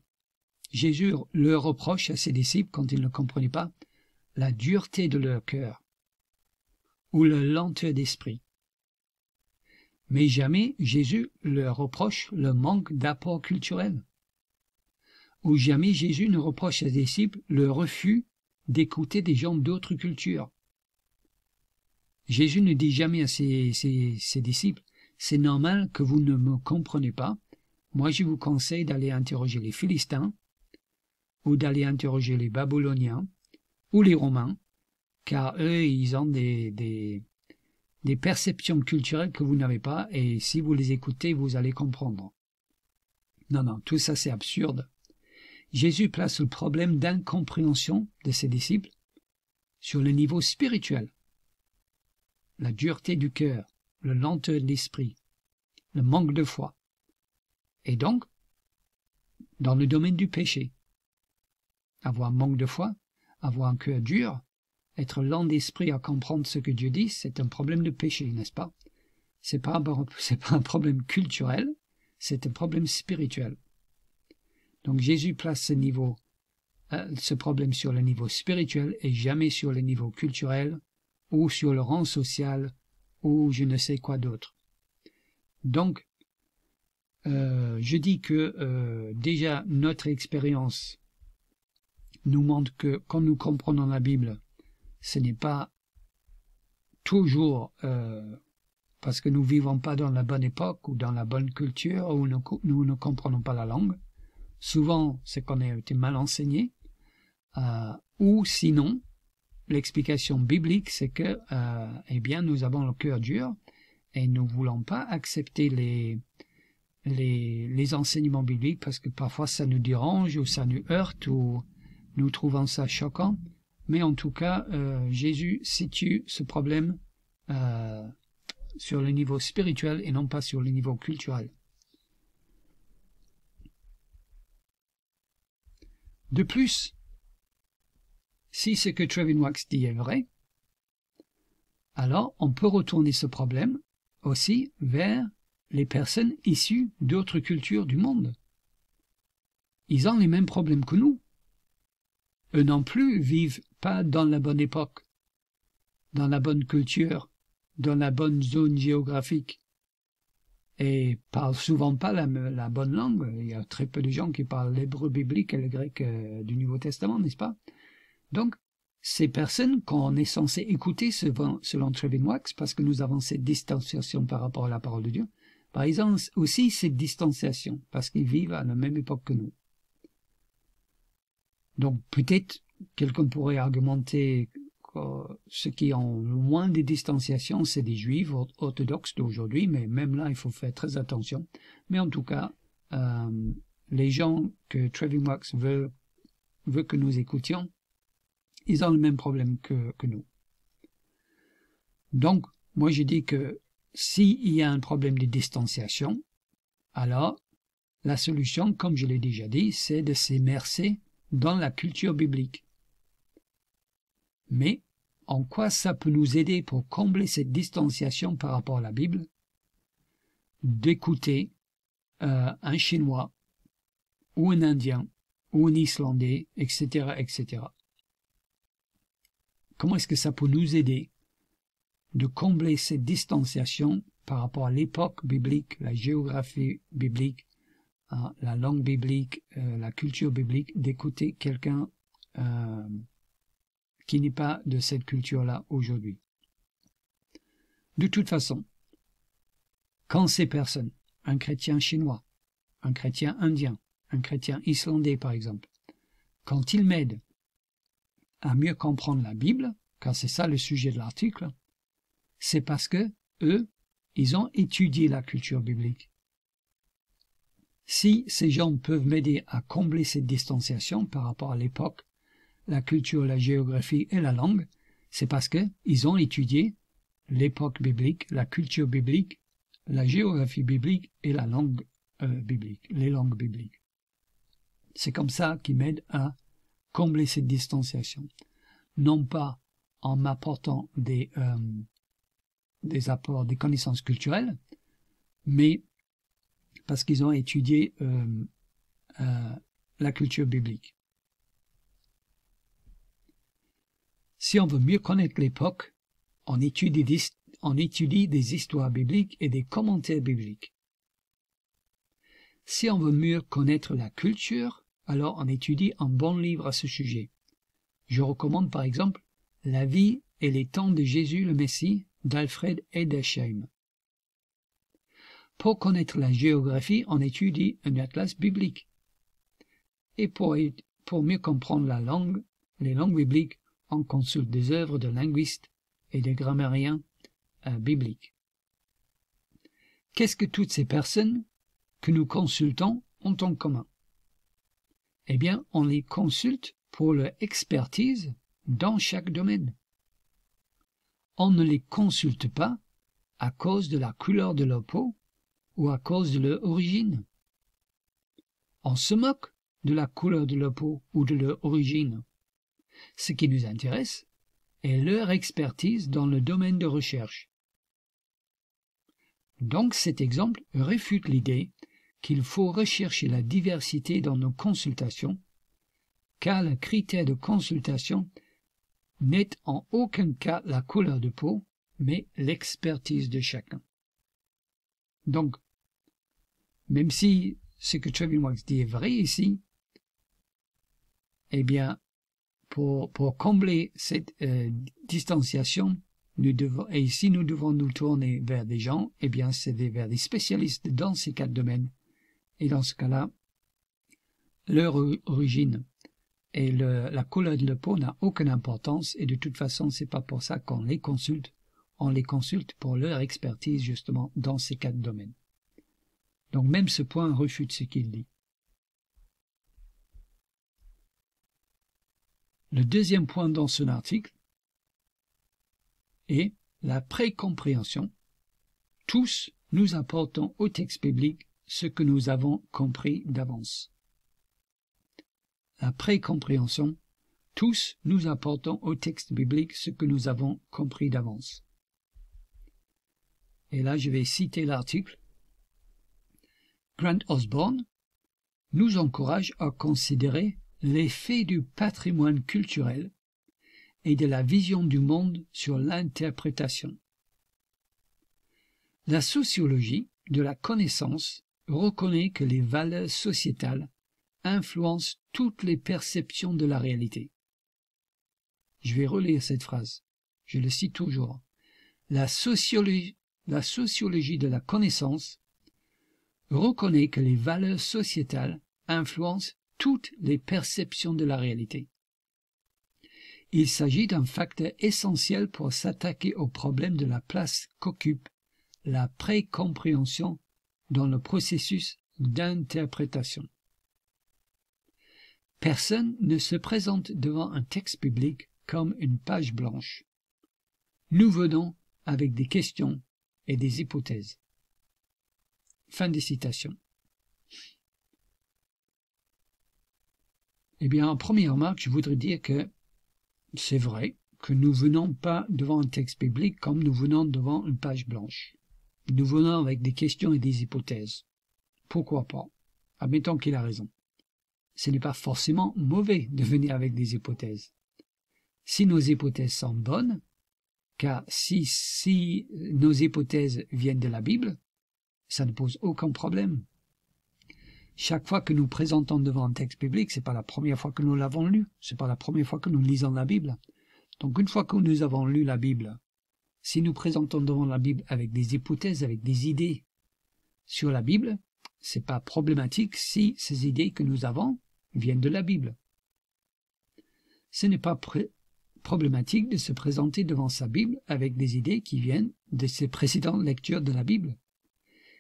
Jésus leur reproche à ses disciples, quand ils ne comprenaient pas, la dureté de leur cœur ou la lenteur d'esprit. Mais jamais Jésus leur reproche le manque d'apport culturel. Ou jamais Jésus ne reproche à ses disciples le refus d'écouter des gens d'autres cultures. Jésus ne dit jamais à ses, disciples C'est normal que vous ne me comprenez pas, moi, je vous conseille d'aller interroger les Philistins, ou d'aller interroger les Babyloniens, ou les Romains, car eux, ils ont des, des perceptions culturelles que vous n'avez pas, et si vous les écoutez, vous allez comprendre. Non, non, tout ça c'est absurde. Jésus place le problème d'incompréhension de ses disciples sur le niveau spirituel. La dureté du cœur, le lenteur de l'esprit, le manque de foi. Et donc, dans le domaine du péché, avoir manque de foi, avoir un cœur dur, être lent d'esprit à comprendre ce que Dieu dit, c'est un problème de péché, n'est-ce pas? C'est pas pas un problème culturel, c'est un problème spirituel. Donc Jésus place ce niveau, euh, ce problème sur le niveau spirituel et jamais sur le niveau culturel ou sur le rang social ou je ne sais quoi d'autre. Donc euh, je dis que euh, déjà notre expérience nous montre que quand nous comprenons la Bible, ce n'est pas toujours euh, parce que nous vivons pas dans la bonne époque ou dans la bonne culture ou nous, ne comprenons pas la langue. Souvent, c'est qu'on a été mal enseigné. Euh, ou sinon, l'explication biblique, c'est que, euh, eh bien, nous avons le cœur dur et nous voulons pas accepter les, les enseignements bibliques parce que parfois ça nous dérange ou ça nous heurte ou nous trouvons ça choquant. Mais en tout cas, euh, Jésus situe ce problème euh, sur le niveau spirituel et non pas sur le niveau culturel. De plus, si ce que Trevin Wax dit est vrai, alors on peut retourner ce problème aussi vers les personnes issues d'autres cultures du monde. Ils ont les mêmes problèmes que nous. Eux non plus vivent pas dans la bonne époque, dans la bonne culture, dans la bonne zone géographique et parlent souvent pas la, bonne langue. Il y a très peu de gens qui parlent l'hébreu biblique et le grec euh, du Nouveau Testament, n'est-ce pas? Donc, ces personnes qu'on est censé écouter selon, selon Trevin Wax, parce que nous avons cette distanciation par rapport à la parole de Dieu, par exemple aussi cette distanciation, parce qu'ils vivent à la même époque que nous. Donc peut-être quelqu'un pourrait argumenter ceux qui ont le moins de distanciation, c'est des juifs orthodoxes d'aujourd'hui, mais même là, il faut faire très attention. Mais en tout cas, euh, les gens que Trevin Wax veut, veut que nous écoutions, ils ont le même problème que, que nous. Donc, moi je dis que s'il y a un problème de distanciation, alors la solution, comme je l'ai déjà dit, c'est de s'immerser dans la culture biblique. Mais en quoi ça peut nous aider pour combler cette distanciation par rapport à la Bible? D'écouter euh, un Chinois ou un Indien ou un Islandais, etc., etc. Comment est-ce que ça peut nous aider de combler cette distanciation par rapport à l'époque biblique, la géographie biblique, hein, la langue biblique, euh, la culture biblique, d'écouter quelqu'un euh, qui n'est pas de cette culture-là aujourd'hui. De toute façon, quand ces personnes, un chrétien chinois, un chrétien indien, un chrétien islandais par exemple, quand ils m'aident à mieux comprendre la Bible, car c'est ça le sujet de l'article, c'est parce que eux, ils ont étudié la culture biblique. Si ces gens peuvent m'aider à combler cette distanciation par rapport à l'époque la culture, la géographie et la langue, c'est parce qu'ils ont étudié l'époque biblique, la culture biblique, la géographie biblique et la langue euh, biblique, les langues bibliques. C'est comme ça qu'ils m'aident à combler cette distanciation. Non pas en m'apportant des, euh, des apports, des connaissances culturelles, mais parce qu'ils ont étudié euh, la culture biblique. Si on veut mieux connaître l'époque, on étudie, des, histoires bibliques et des commentaires bibliques. Si on veut mieux connaître la culture, alors on étudie un bon livre à ce sujet. Je recommande par exemple La vie et les temps de Jésus le Messie d'Alfred Edersheim. Pour connaître la géographie, on étudie un atlas biblique. Et pour, pour mieux comprendre la langue, les langues bibliques, on consulte des œuvres de linguistes et de grammairiens euh, bibliques. Qu'est-ce que toutes ces personnes que nous consultons ont en commun? Eh bien, on les consulte pour leur expertise dans chaque domaine. On ne les consulte pas à cause de la couleur de leur peau ou à cause de leur origine. On se moque de la couleur de leur peau ou de leur origine. Ce qui nous intéresse est leur expertise dans le domaine de recherche. Donc cet exemple réfute l'idée qu'il faut rechercher la diversité dans nos consultations, car le critère de consultation n'est en aucun cas la couleur de peau, mais l'expertise de chacun. Donc, même si ce que Trevin Wax dit est vrai ici, eh bien, pour, combler cette euh, distanciation, et si nous devons nous tourner vers des gens, eh bien, c'est vers des spécialistes dans ces quatre domaines. Et dans ce cas-là, leur origine et la couleur de la peau n'a aucune importance et de toute façon, c'est pas pour ça qu'on les consulte. On les consulte pour leur expertise justement dans ces quatre domaines. Donc même ce point refute ce qu'il dit. Le deuxième point dans son article est la précompréhension. Tous nous apportons au texte biblique ce que nous avons compris d'avance. La précompréhension. Tous nous apportons au texte biblique ce que nous avons compris d'avance. Et là, je vais citer l'article. Grant Osborne nous encourage à considérer l'effet du patrimoine culturel et de la vision du monde sur l'interprétation. La sociologie de la connaissance reconnaît que les valeurs sociétales influencent toutes les perceptions de la réalité. Je vais relire cette phrase. Je le cite toujours. La sociologie, la sociologie de la connaissance reconnaît que les valeurs sociétales influencent toutes les perceptions de la réalité. Il s'agit d'un facteur essentiel pour s'attaquer au problème de la place qu'occupe la précompréhension dans le processus d'interprétation. Personne ne se présente devant un texte public comme une page blanche. Nous venons avec des questions et des hypothèses. Fin des citations. Eh bien, en première remarque, je voudrais dire que c'est vrai que nous venons pas devant un texte biblique comme nous venons devant une page blanche. Nous venons avec des questions et des hypothèses. Pourquoi pas? Admettons qu'il a raison. Ce n'est pas forcément mauvais de venir avec des hypothèses. Si nos hypothèses sont bonnes, car si, si nos hypothèses viennent de la Bible, ça ne pose aucun problème. Chaque fois que nous présentons devant un texte biblique, c'est pas la première fois que nous l'avons lu, c'est pas la première fois que nous lisons la Bible. Donc une fois que nous avons lu la Bible, si nous présentons devant la Bible avec des hypothèses, avec des idées sur la Bible, c'est pas problématique si ces idées que nous avons viennent de la Bible. Ce n'est pas problématique de se présenter devant sa Bible avec des idées qui viennent de ses précédentes lectures de la Bible.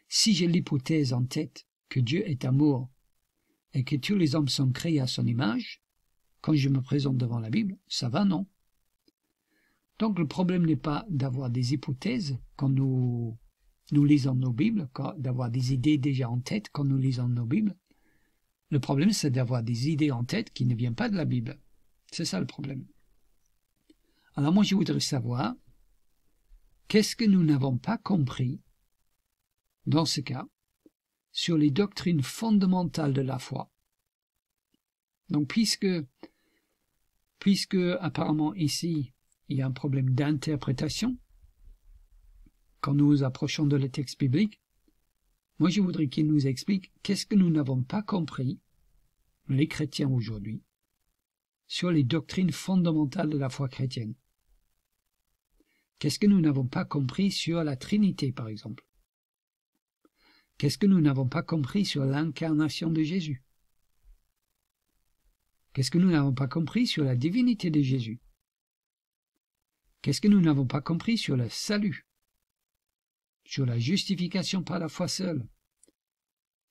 Si j'ai l'hypothèse en tête que Dieu est amour et que tous les hommes sont créés à son image, quand je me présente devant la Bible, ça va, non? Donc le problème n'est pas d'avoir des hypothèses quand nous, nous lisons nos Bibles, d'avoir des idées déjà en tête quand nous lisons nos Bibles. Le problème, c'est d'avoir des idées en tête qui ne viennent pas de la Bible. C'est ça le problème. Alors moi, je voudrais savoir, qu'est-ce que nous n'avons pas compris dans ce cas? Sur les doctrines fondamentales de la foi. Donc puisque, puisque apparemment ici il y a un problème d'interprétation, quand nous approchons de le texte biblique, moi je voudrais qu'il nous explique qu'est-ce que nous n'avons pas compris, les chrétiens aujourd'hui, sur les doctrines fondamentales de la foi chrétienne. Qu'est-ce que nous n'avons pas compris sur la Trinité, par exemple? Qu'est-ce que nous n'avons pas compris sur l'incarnation de Jésus? Qu'est-ce que nous n'avons pas compris sur la divinité de Jésus? Qu'est-ce que nous n'avons pas compris sur le salut? Sur la justification par la foi seule?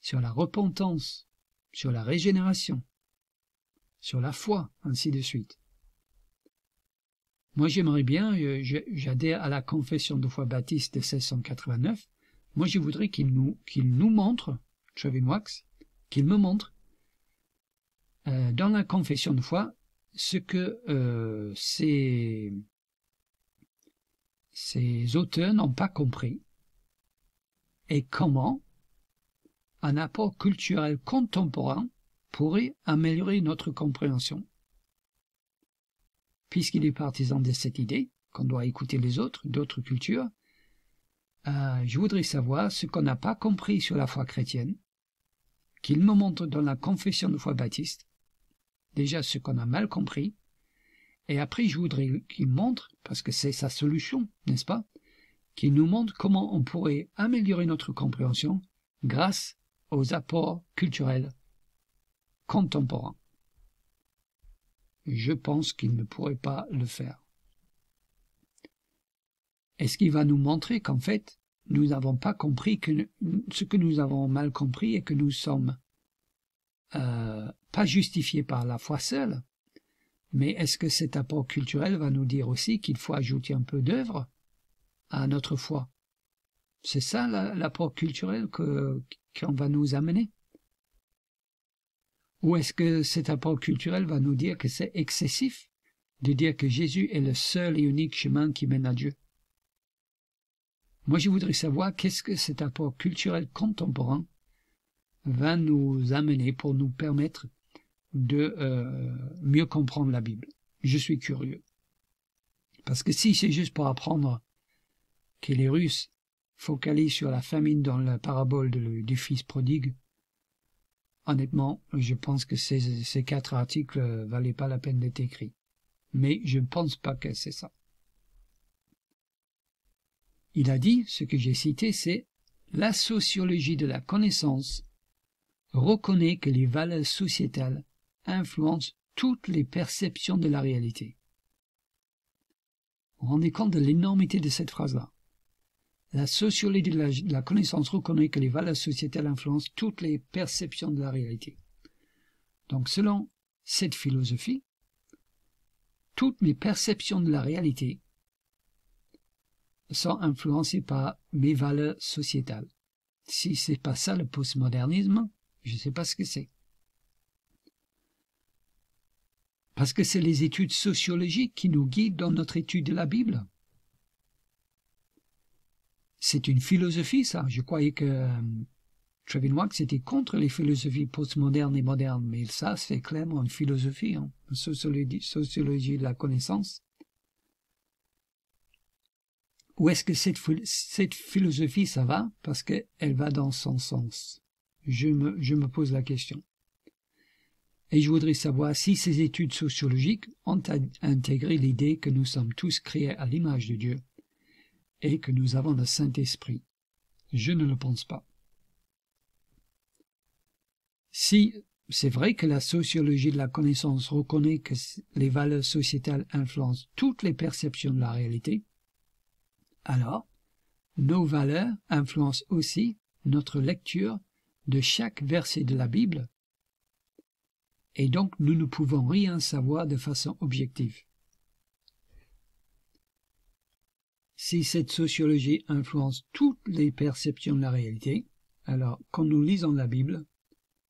Sur la repentance? Sur la régénération? Sur la foi, ainsi de suite. Moi j'aimerais bien, euh, j'adhère à la confession de foi baptiste de 1689, moi, je voudrais qu'il nous, montre, Wax, qu'il me montre, euh, dans la confession de foi, ce que euh, ces auteurs n'ont pas compris et comment un apport culturel contemporain pourrait améliorer notre compréhension. Puisqu'il est partisan de cette idée qu'on doit écouter les autres, d'autres cultures, euh, je voudrais savoir ce qu'on n'a pas compris sur la foi chrétienne, qu'il me montre dans la confession de foi baptiste, déjà ce qu'on a mal compris, Et après, je voudrais qu'il montre, parce que c'est sa solution, n'est-ce pas Qu'il nous montre comment on pourrait améliorer notre compréhension grâce aux apports culturels contemporains. Je pense qu'il ne pourrait pas le faire. Est-ce qu'il va nous montrer qu'en fait, nous n'avons pas compris que ce que nous avons mal compris et que nous sommes euh, pas justifiés par la foi seule, mais est-ce que cet apport culturel va nous dire aussi qu'il faut ajouter un peu d'œuvre à notre foi? C'est ça l'apport culturel qu'on va nous amener? Ou est-ce que cet apport culturel va nous dire que c'est excessif de dire que Jésus est le seul et unique chemin qui mène à Dieu? Moi je voudrais savoir qu'est-ce que cet apport culturel contemporain va nous amener pour nous permettre de euh, mieux comprendre la Bible. Je suis curieux. Parce que si c'est juste pour apprendre que les Russes focalisent sur la famine dans la parabole du fils prodigue, honnêtement, je pense que ces, ces quatre articles valaient pas la peine d'être écrits. Mais je ne pense pas que c'est ça. Il a dit, ce que j'ai cité, c'est la sociologie de la connaissance reconnaît que les valeurs sociétales influence toutes les perceptions de la réalité. Vous vous rendez compte de l'énormité de cette phrase-là? La sociologie de la, connaissance reconnaît que les valeurs sociétales influencent toutes les perceptions de la réalité. Donc selon cette philosophie, toutes mes perceptions de la réalité sont influencées par mes valeurs sociétales. Si c'est pas ça le postmodernisme, je sais pas ce que c'est. Parce que c'est les études sociologiques qui nous guident dans notre étude de la Bible. C'est une philosophie, ça. Je croyais que euh, Trevin Wax était contre les philosophies postmodernes et modernes, mais ça, c'est clairement une philosophie, hein. sociologie de la connaissance. Ou est-ce que cette, philosophie, ça va? Parce qu'elle va dans son sens je me pose la question et je voudrais savoir si ces études sociologiques ont intégré l'idée que nous sommes tous créés à l'image de Dieu et que nous avons le Saint-Esprit. Je ne le pense pas. Si c'est vrai que la sociologie de la connaissance reconnaît que les valeurs sociétales influencent toutes les perceptions de la réalité, alors nos valeurs influencent aussi notre lecture de chaque verset de la Bible et donc nous ne pouvons rien savoir de façon objective. Si cette sociologie influence toutes les perceptions de la réalité, alors quand nous lisons la Bible,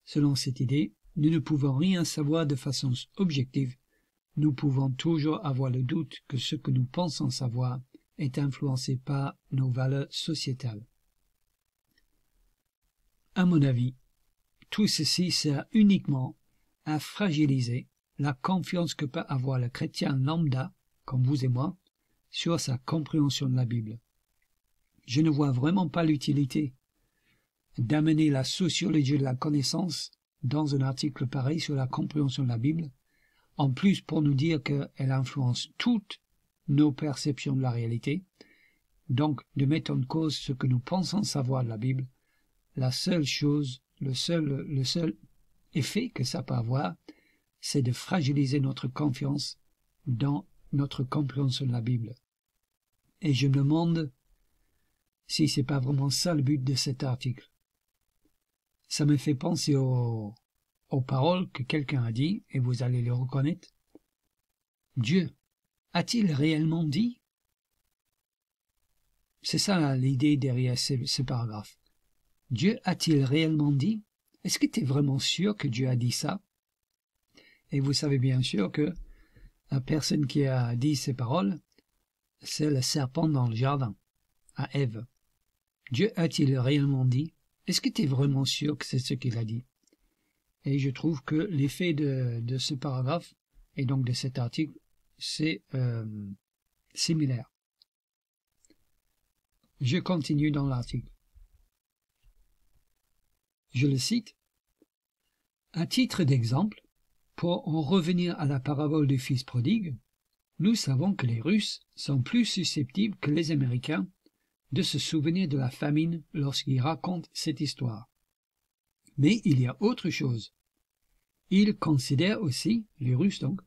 selon cette idée, nous ne pouvons rien savoir de façon objective, nous pouvons toujours avoir le doute que ce que nous pensons savoir est influencé par nos valeurs sociétales. À mon avis, tout ceci sert uniquement à fragiliser la confiance que peut avoir le chrétien lambda, comme vous et moi, sur sa compréhension de la Bible. Je ne vois vraiment pas l'utilité d'amener la sociologie de la connaissance dans un article pareil sur la compréhension de la Bible, en plus pour nous dire qu'elle influence toutes nos perceptions de la réalité, donc de mettre en cause ce que nous pensons savoir de la Bible, la seule chose, le seul, le seul effet que ça peut avoir, c'est de fragiliser notre confiance dans notre compréhension de la Bible. Et je me demande si c'est pas vraiment ça le but de cet article. Ça me fait penser aux, aux paroles que quelqu'un a dit, et vous allez le reconnaître. Dieu a-t-il réellement dit? C'est ça l'idée derrière ce, paragraphe. Dieu a-t-il réellement dit? Est-ce que tu es vraiment sûr que Dieu a dit ça? Et vous savez bien sûr que la personne qui a dit ces paroles, c'est le serpent dans le jardin, à Ève. Dieu a-t-il réellement dit? Est-ce que tu es vraiment sûr que c'est ce qu'il a dit? Et je trouve que l'effet de, ce paragraphe, et donc de cet article, c'est euh, similaire. Je continue dans l'article. Je le cite. À titre d'exemple, pour en revenir à la parabole du fils prodigue, Nous savons que les Russes sont plus susceptibles que les Américains de se souvenir de la famine lorsqu'ils racontent cette histoire. Mais il y a autre chose. Ils considèrent aussi, les Russes donc,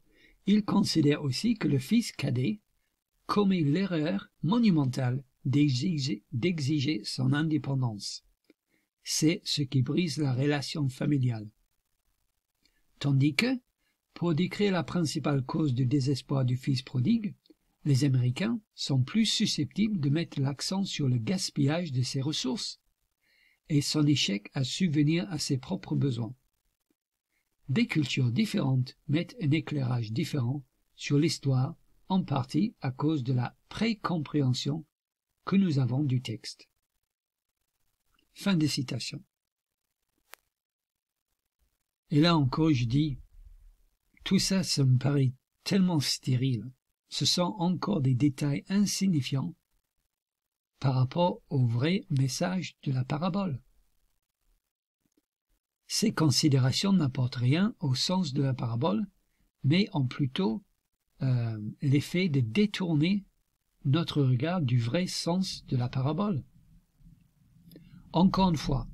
ils considèrent aussi que le fils cadet commet l'erreur monumentale d'exiger son indépendance. C'est ce qui brise la relation familiale. Tandis que, pour décrire la principale cause du désespoir du fils prodigue, les Américains sont plus susceptibles de mettre l'accent sur le gaspillage de ses ressources et son échec à subvenir à ses propres besoins. Des cultures différentes mettent un éclairage différent sur l'histoire, en partie à cause de la précompréhension que nous avons du texte. Fin de citation. Et là encore, je dis, tout ça, ça me paraît tellement stérile. Ce sont encore des détails insignifiants par rapport au vrai message de la parabole. Ces considérations n'apportent rien au sens de la parabole, mais ont plutôt euh, l'effet de détourner notre regard du vrai sens de la parabole. Encore une fois,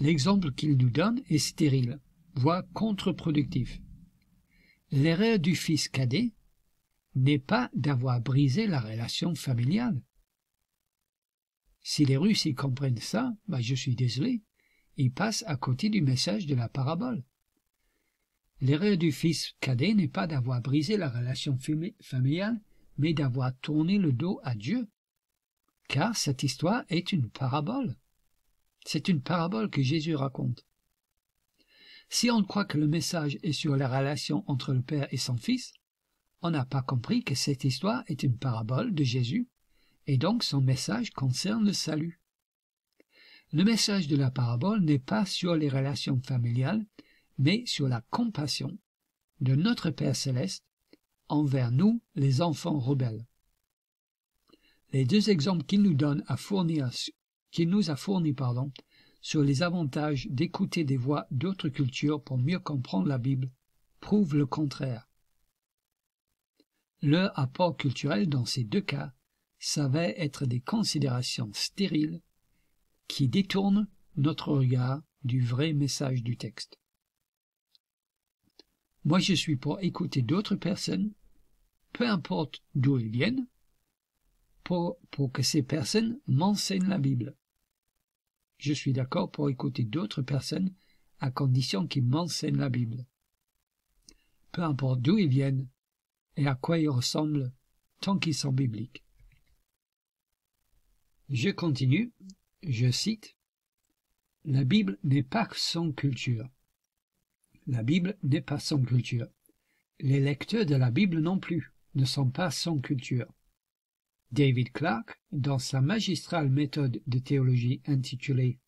l'exemple qu'il nous donne est stérile, voire contre-productif. L'erreur du fils cadet n'est pas d'avoir brisé la relation familiale. Si les Russes y comprennent ça, bah je suis désolé, ils passent à côté du message de la parabole. L'erreur du fils cadet n'est pas d'avoir brisé la relation familiale, mais d'avoir tourné le dos à Dieu. Car cette histoire est une parabole. C'est une parabole que Jésus raconte. Si on croit que le message est sur la relation entre le Père et son Fils, on n'a pas compris que cette histoire est une parabole de Jésus, et donc son message concerne le salut. Le message de la parabole n'est pas sur les relations familiales, mais sur la compassion de notre Père céleste envers nous, les enfants rebelles. Les deux exemples qu'il nous donne qu'il nous a fournis, pardon, sur les avantages d'écouter des voix d'autres cultures pour mieux comprendre la Bible prouvent le contraire. Leur apport culturel dans ces deux cas savait être des considérations stériles qui détournent notre regard du vrai message du texte. Moi je suis pour écouter d'autres personnes, peu importe d'où elles viennent, pour, pour que ces personnes m'enseignent la Bible. Je suis d'accord pour écouter d'autres personnes à condition qu'ils m'enseignent la Bible. Peu importe d'où ils viennent et à quoi ils ressemblent, tant qu'ils sont bibliques. Je continue, je cite, La Bible n'est pas sans culture. La Bible n'est pas sans culture. Les lecteurs de la Bible non plus ne sont pas sans culture. David Clark, dans sa magistrale méthode de théologie intitulée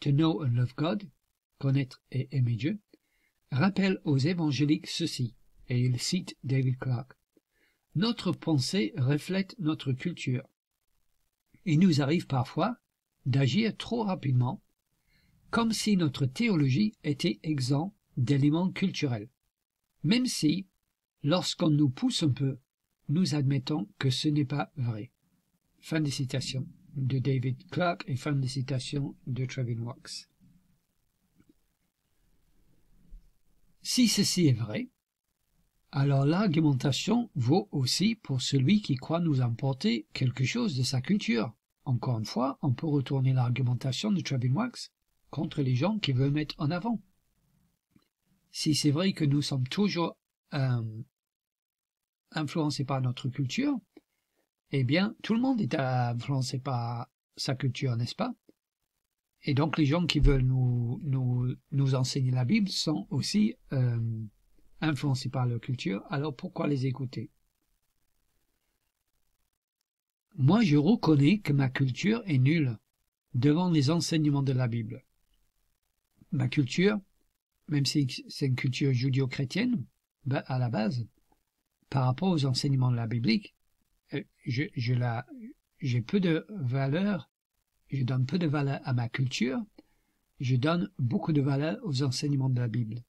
To Know and Love God, connaître et aimer Dieu, rappelle aux évangéliques ceci, et il cite David Clark. Notre pensée reflète notre culture. Il nous arrive parfois d'agir trop rapidement, comme si notre théologie était exempte d'éléments culturels, même si, lorsqu'on nous pousse un peu, nous admettons que ce n'est pas vrai. Fin de David Clark et fin de Trevin. Si ceci est vrai, alors l'argumentation vaut aussi pour celui qui croit nous emporter quelque chose de sa culture. Encore une fois, on peut retourner l'argumentation de Trevin Wax contre les gens qui veulent mettre en avant. Si c'est vrai que nous sommes toujours euh, influencé par notre culture, eh bien, tout le monde est influencé par sa culture, n'est-ce pas? Et donc, les gens qui veulent nous enseigner la Bible sont aussi euh, influencés par leur culture, alors pourquoi les écouter? Moi, je reconnais que ma culture est nulle devant les enseignements de la Bible. Ma culture, même si c'est une culture judéo-chrétienne, ben, à la base, par rapport aux enseignements de la biblique, euh, je, la, j'ai peu de valeur, je donne peu de valeur à ma culture, je donne beaucoup de valeur aux enseignements de la Bible.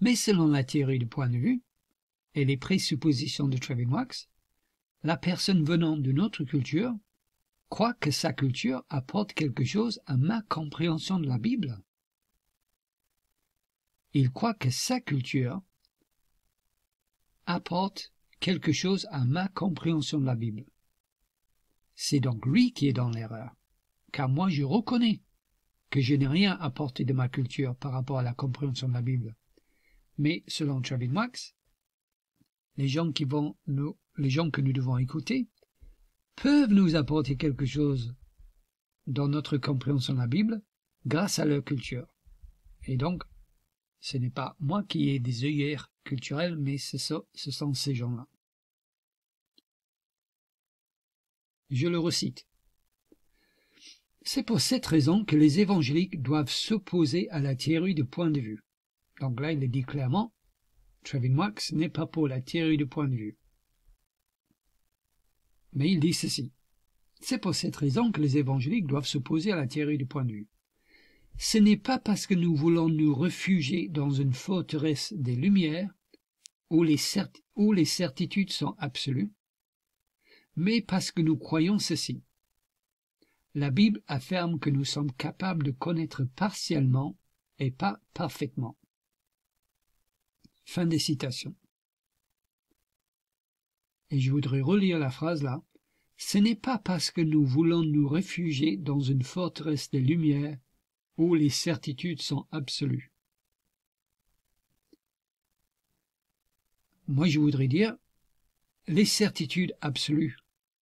Mais selon la théorie du point de vue, et les présuppositions de Trevin Wax, la personne venant d'une autre culture croit que sa culture apporte quelque chose à ma compréhension de la Bible. Il croit que sa culture apporte quelque chose à ma compréhension de la Bible. C'est donc lui qui est dans l'erreur, car moi je reconnais que je n'ai rien apporté de ma culture par rapport à la compréhension de la Bible. Mais selon les gens qui vont les gens que nous devons écouter peuvent nous apporter quelque chose dans notre compréhension de la Bible grâce à leur culture. Et donc, ce n'est pas moi qui ai des œillères culturelles, mais ce sont ces gens-là. Je le recite. C'est pour cette raison que les évangéliques doivent s'opposer à la théorie de point de vue. Donc là, il est dit clairement, Trevin Wax n'est pas pour la théorie de point de vue. Mais il dit ceci. C'est pour cette raison que les évangéliques doivent s'opposer à la théorie du point de vue. Ce n'est pas parce que nous voulons nous réfugier dans une forteresse des Lumières, où les certitudes sont absolues, mais parce que nous croyons ceci. La Bible affirme que nous sommes capables de connaître partiellement et pas parfaitement. Fin des citations. Et je voudrais relire la phrase là. Ce n'est pas parce que nous voulons nous réfugier dans une forteresse des Lumières où les certitudes sont absolues. Moi, je voudrais dire, les certitudes absolues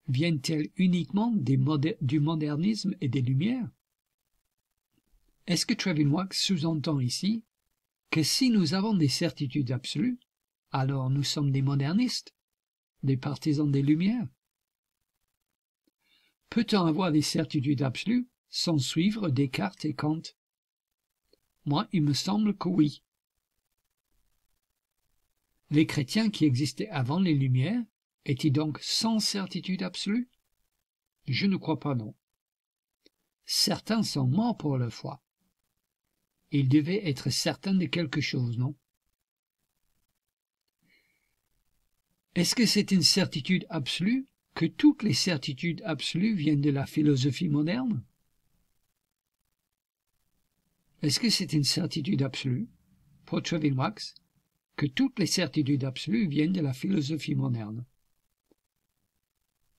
viennent-elles uniquement du modernisme et des Lumières? Est-ce que Trevin sous-entend ici que si nous avons des certitudes absolues, alors nous sommes des modernistes, des partisans des Lumières Peut-on avoir des certitudes absolues sans suivre Descartes et Kant? Moi, il me semble que oui. Les chrétiens qui existaient avant les Lumières est-il donc sans certitude absolue? Je ne crois pas non. Certains sont morts pour leur foi. Ils devaient être certains de quelque chose, non? Est-ce que c'est une certitude absolue que toutes les certitudes absolues viennent de la philosophie moderne? Est-ce que c'est une certitude absolue, pour Trevin Wax, que toutes les certitudes absolues viennent de la philosophie moderne?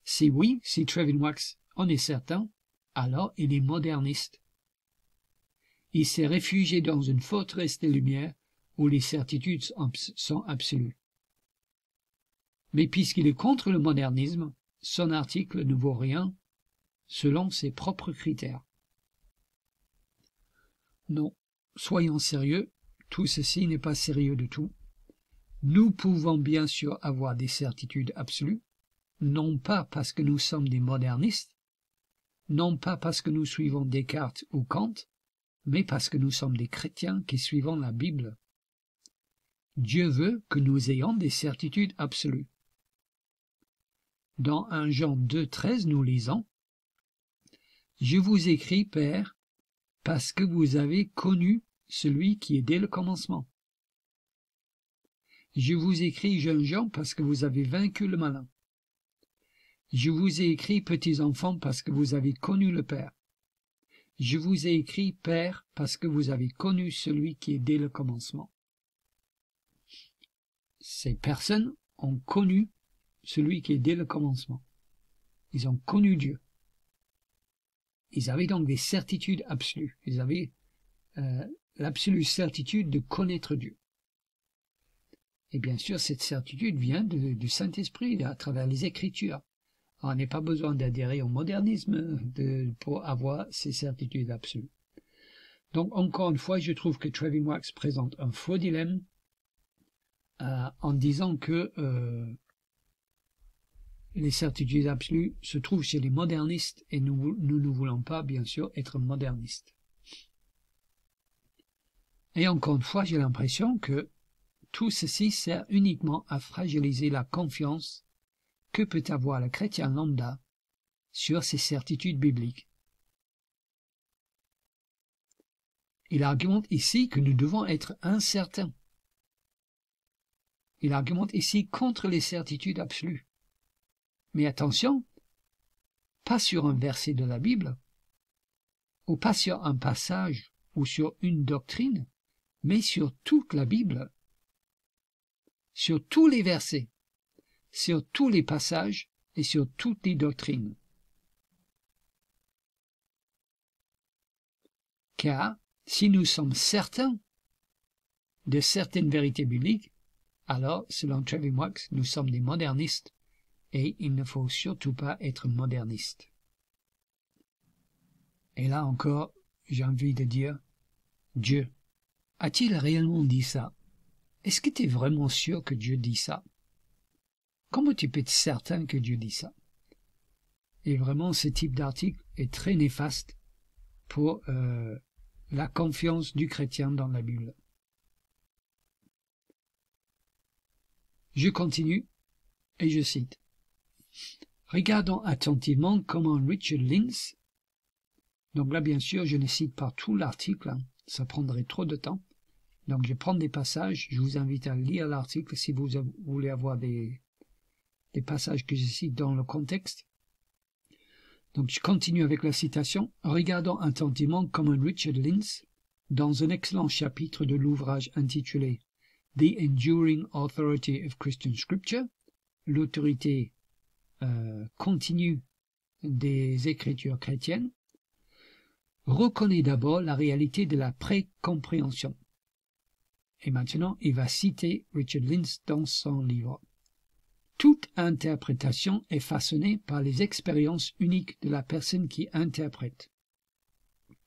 Si oui, si Trevin Wax en est certain, alors il est moderniste. Il s'est réfugié dans une forteresse des Lumières où les certitudes sont absolues. Mais puisqu'il est contre le modernisme, son article ne vaut rien selon ses propres critères. Non, soyons sérieux, tout ceci n'est pas sérieux du tout. Nous pouvons bien sûr avoir des certitudes absolues, non pas parce que nous sommes des modernistes, non pas parce que nous suivons Descartes ou Kant, mais parce que nous sommes des chrétiens qui suivons la Bible. Dieu veut que nous ayons des certitudes absolues. Dans 1 Jean 2.13, nous lisons Je vous écris, Père, parce que vous avez connu celui qui est dès le commencement. Je vous écris, jeune Jean, parce que vous avez vaincu le malin. Je vous ai écrit, petits enfants, parce que vous avez connu le Père. Je vous ai écrit, Père, parce que vous avez connu celui qui est dès le commencement. Ces personnes ont connu celui qui est dès le commencement. Ils ont connu Dieu. Ils avaient donc des certitudes absolues. Ils avaient euh, l'absolue certitude de connaître Dieu. Et bien sûr, cette certitude vient du Saint-Esprit à travers les Écritures. On n'est pas besoin d'adhérer au modernisme pour avoir ces certitudes absolues. Donc, encore une fois, je trouve que Trevin Wax présente un faux dilemme euh, en disant que euh, les certitudes absolues se trouvent chez les modernistes et nous, nous ne voulons pas, bien sûr, être modernistes. Et encore une fois, j'ai l'impression que tout ceci sert uniquement à fragiliser la confiance que peut avoir le chrétien lambda sur ses certitudes bibliques. Il argumente ici que nous devons être incertains. Il argumente ici contre les certitudes absolues. Mais attention, pas sur un verset de la Bible, ou pas sur un passage ou sur une doctrine, mais sur toute la Bible, sur tous les versets, sur tous les passages et sur toutes les doctrines. Car si nous sommes certains de certaines vérités bibliques, alors, selon Trevor Marx, nous sommes des modernistes, et il ne faut surtout pas être moderniste. Et là encore, j'ai envie de dire, Dieu, a-t-il réellement dit ça? Est-ce que tu vraiment sûr que Dieu dit ça? Comment tu peux être certain que Dieu dit ça? Et vraiment, ce type d'article est très néfaste pour euh, la confiance du chrétien dans la Bible. Je continue et je cite. Regardons attentivement comment Richard Links, donc là bien sûr je ne cite pas tout l'article, hein, ça prendrait trop de temps, donc je prends des passages, je vous invite à lire l'article si vous voulez avoir des, des passages que je cite dans le contexte. Donc je continue avec la citation. Regardons attentivement comment Richard Linz, dans un excellent chapitre de l'ouvrage intitulé The Enduring Authority of Christian Scripture, l'autorité euh, continue des écritures chrétiennes, reconnaît d'abord la réalité de la précompréhension. Et maintenant, il va citer Richard Linz dans son livre. Toute interprétation est façonnée par les expériences uniques de la personne qui interprète.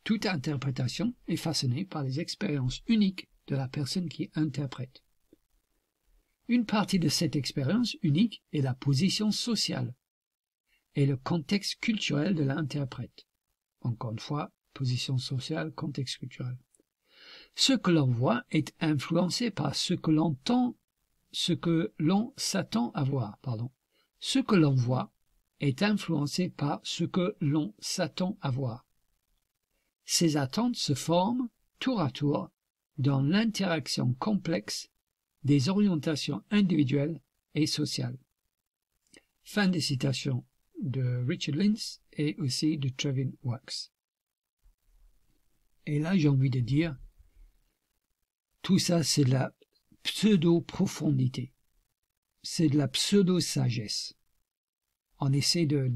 Toute interprétation est façonnée par les expériences uniques de la personne qui interprète. Une partie de cette expérience unique est la position sociale et le contexte culturel de l'interprète. Encore une fois, position sociale, contexte culturel. Ce que l'on voit est influencé par ce que l'on entend ce que l'on s'attend à voir, pardon. Ce que l'on voit est influencé par ce que l'on s'attend à voir. Ces attentes se forment tour à tour dans l'interaction complexe des orientations individuelles et sociales. Fin des citations de Richard Lins et aussi de Trevin Wax. Et là, j'ai envie de dire, tout ça, c'est la pseudo-profondité. C'est de la pseudo-sagesse. On essaie de,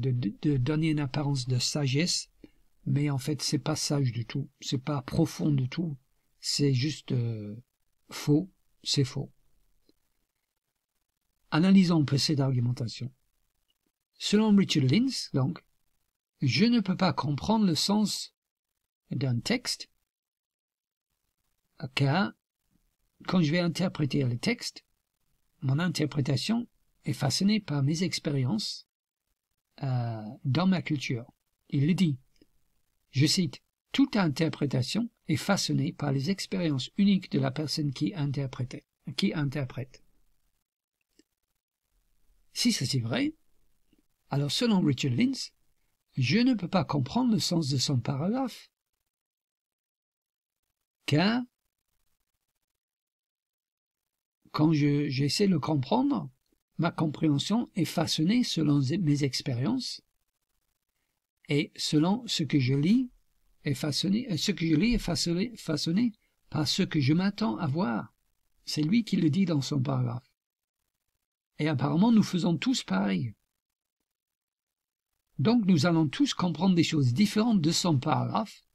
donner une apparence de sagesse, mais en fait, c'est pas sage du tout. C'est pas profond du tout. C'est juste euh, faux. C'est faux. Analysons un peu cette argumentation. Selon Richard Lins, donc, je ne peux pas comprendre le sens d'un texte quand je vais interpréter le texte, mon interprétation est façonnée par mes expériences euh, dans ma culture. Il le dit. Je cite Toute interprétation est façonnée par les expériences uniques de la personne qui, interprète. Si c'est vrai, alors selon Richard Lins, je ne peux pas comprendre le sens de son paragraphe. Car quand j'essaie de comprendre, ma compréhension est façonnée selon mes expériences et selon ce que je lis est façonné, ce que je lis est façonné, façonné par ce que je m'attends à voir. C'est lui qui le dit dans son paragraphe. Et apparemment, nous faisons tous pareil. Donc nous allons tous comprendre des choses différentes de son paragraphe,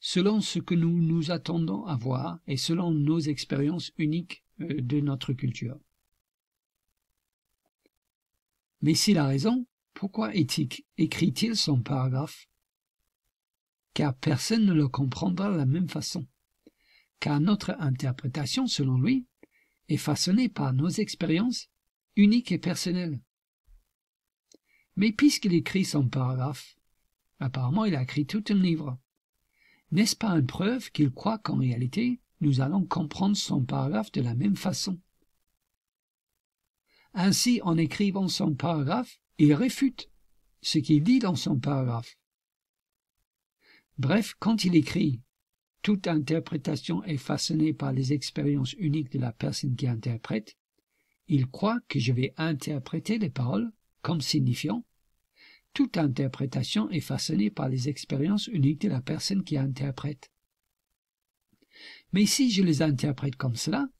selon ce que nous nous attendons à voir et selon nos expériences uniques euh, de notre culture. Mais s'il a raison, pourquoi écrit-il son paragraphe? Car personne ne le comprendra de la même façon, car notre interprétation, selon lui, est façonnée par nos expériences uniques et personnelles. Mais puisqu'il écrit son paragraphe, apparemment il a écrit tout un livre. N'est-ce pas une preuve qu'il croit qu'en réalité, nous allons comprendre son paragraphe de la même façon. Ainsi, en écrivant son paragraphe, il réfute ce qu'il dit dans son paragraphe. Bref, quand il écrit toute interprétation est façonnée par les expériences uniques de la personne qui interprète, il croit que je vais interpréter les paroles comme signifiant toute interprétation est façonnée par les expériences uniques de la personne qui interprète. Mais si je les interprète comme cela,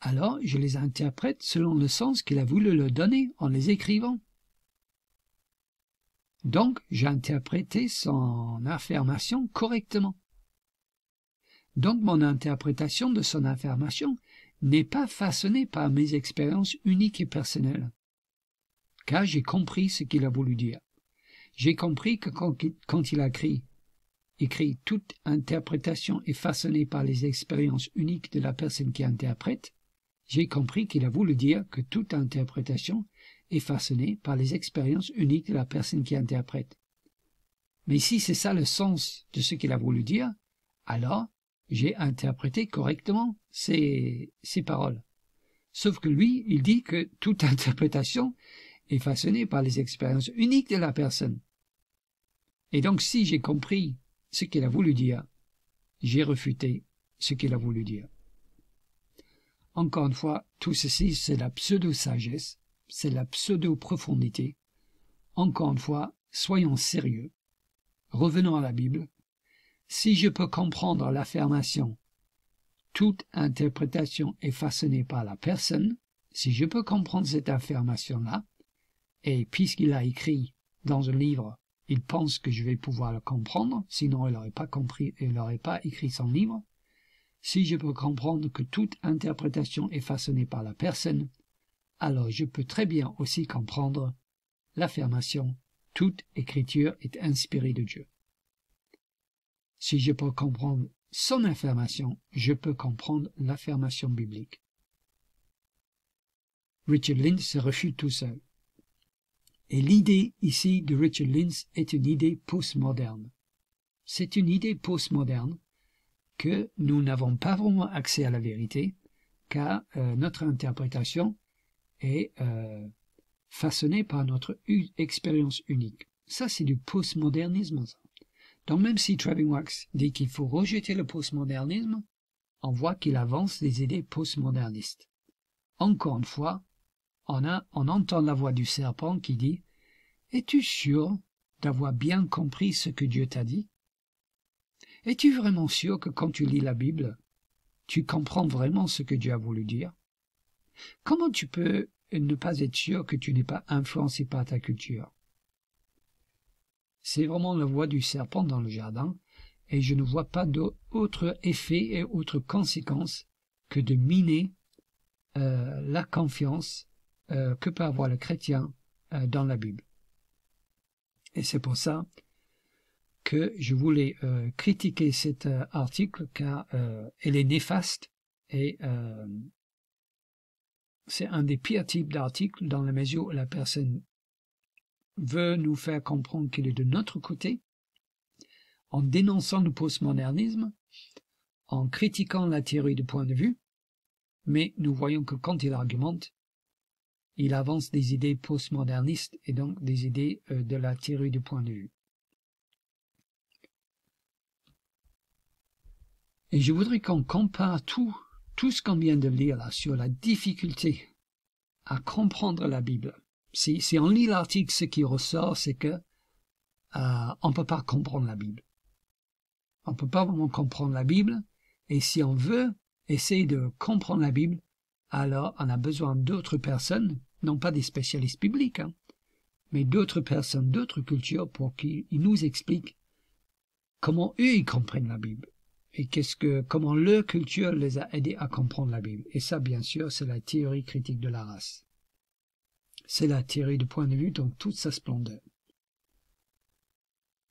alors je les interprète selon le sens qu'il a voulu leur donner en les écrivant. Donc j'ai interprété son affirmation correctement. Donc mon interprétation de son affirmation n'est pas façonnée par mes expériences uniques et personnelles car j'ai compris ce qu'il a voulu dire. J'ai compris que quand, il a écrit, écrit toute interprétation est façonnée par les expériences uniques de la personne qui interprète, j'ai compris qu'il a voulu dire que toute interprétation est façonnée par les expériences uniques de la personne qui interprète. Mais si c'est ça le sens de ce qu'il a voulu dire, alors j'ai interprété correctement ces, ces paroles. Sauf que lui, il dit que toute interprétation est façonné par les expériences uniques de la personne. Et donc si j'ai compris ce qu'il a voulu dire, j'ai refuté ce qu'il a voulu dire. Encore une fois, tout ceci, c'est la pseudo-sagesse, c'est la pseudo-profondité. Encore une fois, soyons sérieux. Revenons à la Bible. Si je peux comprendre l'affirmation toute interprétation est façonnée par la personne, si je peux comprendre cette affirmation-là, et puisqu'il a écrit dans un livre, il pense que je vais pouvoir le comprendre, sinon il n'aurait pas compris, il n'aurait pas écrit son livre. Si je peux comprendre que toute interprétation est façonnée par la personne, alors je peux très bien aussi comprendre l'affirmation toute écriture est inspirée de Dieu. Si je peux comprendre son affirmation, je peux comprendre l'affirmation biblique. Richard Lynn se refute tout seul. Et l'idée ici de Richard Lynch est une idée postmoderne. C'est une idée postmoderne que nous n'avons pas vraiment accès à la vérité, car euh, notre interprétation est euh, façonnée par notre expérience unique. Ça, c'est du postmodernisme. Donc même si Travis Wax dit qu'il faut rejeter le postmodernisme, on voit qu'il avance des idées postmodernistes. Encore une fois, on, entend la voix du serpent qui dit Es-tu sûr d'avoir bien compris ce que Dieu t'a dit? Es-tu vraiment sûr que quand tu lis la Bible, tu comprends vraiment ce que Dieu a voulu dire? Comment tu peux ne pas être sûr que tu n'es pas influencé par ta culture? C'est vraiment la voix du serpent dans le jardin, et je ne vois pas d'autre effet et autre conséquence que de miner euh, la confiance euh, que peut avoir le chrétien euh, dans la Bible. Et c'est pour ça que je voulais euh, critiquer cet article car elle est néfaste et c'est un des pires types d'articles dans la mesure où la personne veut nous faire comprendre qu'il est de notre côté en dénonçant le postmodernisme, en critiquant la théorie de point de vue, mais nous voyons que quand il argumente, il avance des idées postmodernistes et donc des idées euh, de la théorie du point de vue. Et je voudrais qu'on compare tout, ce qu'on vient de lire là sur la difficulté à comprendre la Bible. Si, si on lit l'article, ce qui ressort, c'est que euh, on ne peut pas comprendre la Bible. On ne peut pas vraiment comprendre la Bible, et si on veut essayer de comprendre la Bible, alors on a besoin d'autres personnes non pas des spécialistes bibliques, hein, mais d'autres personnes, d'autres cultures pour qu'ils nous expliquent comment eux ils comprennent la Bible et qu'est-ce que comment leur culture les a aidés à comprendre la Bible. Et ça, bien sûr, c'est la théorie critique de la race. C'est la théorie du point de vue dans toute sa splendeur.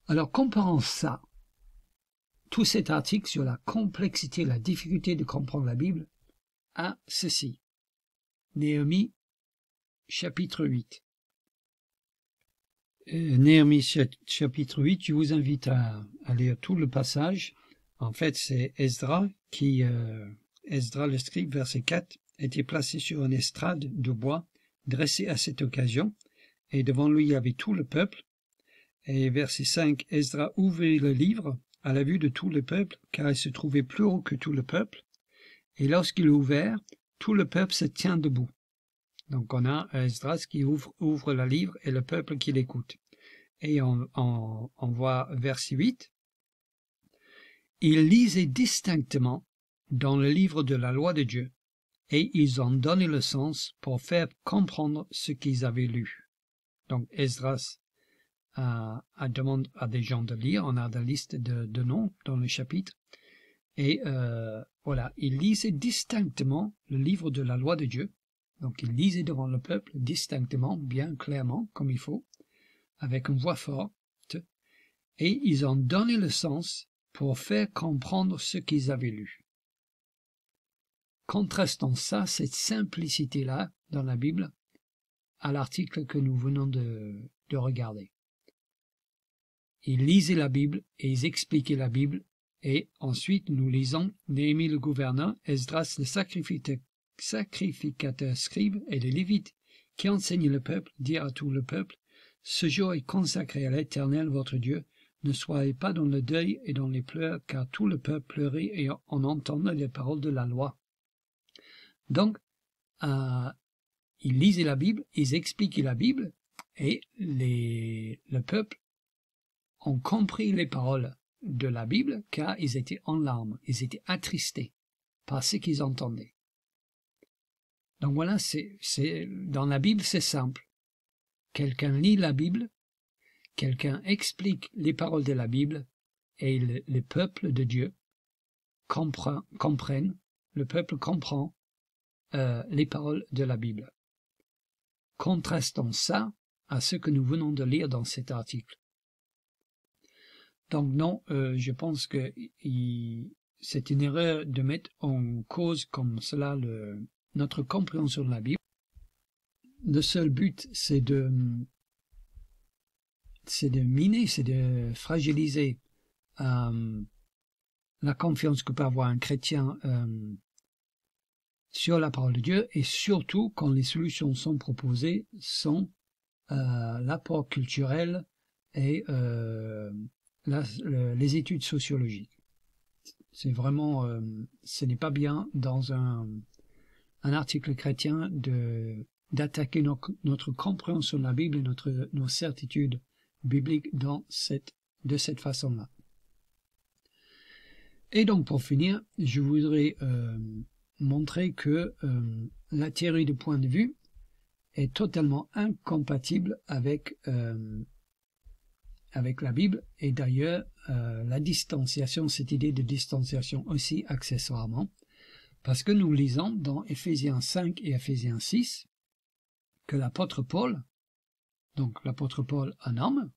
Alors, comparons ça, tout cet article sur la complexité, la difficulté de comprendre la Bible, à ceci. Néhémie chapitre 8. Euh, Néhémie chapitre 8, je vous invite à, lire tout le passage. En fait, c'est Esdra qui, euh, Esdra le scribe, verset 4, était placé sur une estrade de bois dressée à cette occasion, et devant lui y avait tout le peuple. Et verset 5, Esdra ouvrit le livre à la vue de tout le peuple, car il se trouvait plus haut que tout le peuple. Et lorsqu'il ouvert, tout le peuple se tient debout. Donc on a Esdras qui ouvre, ouvre le livre et le peuple qui l'écoute. Et on, voit verset 8. Ils lisaient distinctement dans le livre de la loi de Dieu, et ils en donnaient le sens pour faire comprendre ce qu'ils avaient lu. Donc Esdras a, demande à des gens de lire, on a la liste de, de noms dans le chapitre, et euh, voilà, ils lisaient distinctement le livre de la loi de Dieu, donc ils lisaient devant le peuple distinctement, bien clairement, comme il faut, avec une voix forte, et ils en donnaient le sens pour faire comprendre ce qu'ils avaient lu. Contrastons ça, cette simplicité-là dans la Bible, à l'article que nous venons de regarder. Ils lisaient la Bible et ils expliquaient la Bible, et ensuite nous lisons Néhémie le gouverneur, Esdras le sacrificateur, scribe et les Lévites, qui enseignent le peuple, dire à tout le peuple, Ce jour est consacré à l'Éternel votre Dieu, ne soyez pas dans le deuil et dans les pleurs, car tout le peuple pleurait et en entendant les paroles de la loi. Donc, euh, ils lisaient la Bible, ils expliquaient la Bible, et le peuple ont compris les paroles de la Bible car ils étaient en larmes, ils étaient attristés par ce qu'ils entendaient. Donc voilà, c'est, dans la Bible, c'est simple. Quelqu'un lit la Bible, quelqu'un explique les paroles de la Bible, et le, le peuple de Dieu comprend, comprennent, le peuple comprend euh, les paroles de la Bible. Contrastons ça à ce que nous venons de lire dans cet article. Donc non, euh, je pense que c'est une erreur de mettre en cause comme cela notre compréhension de la Bible. Le seul but, c'est de c'est de miner, c'est de fragiliser euh, la confiance que peut avoir un chrétien euh, sur la parole de Dieu et surtout quand les solutions sont proposées sont l'apport culturel et les études sociologiques. C'est vraiment, euh, ce n'est pas bien dans un, article chrétien d'attaquer no, notre compréhension de la Bible et notre, nos certitudes bibliques dans cette, de cette façon-là. Et donc pour finir, je voudrais euh, montrer que euh, la théorie de point de vue est totalement incompatible avec avec la Bible. Et d'ailleurs euh, la distanciation, cette idée de distanciation aussi accessoirement, parce que nous lisons dans Éphésiens 5 et Éphésiens 6 que l'apôtre Paul, donc l'apôtre Paul, un homme,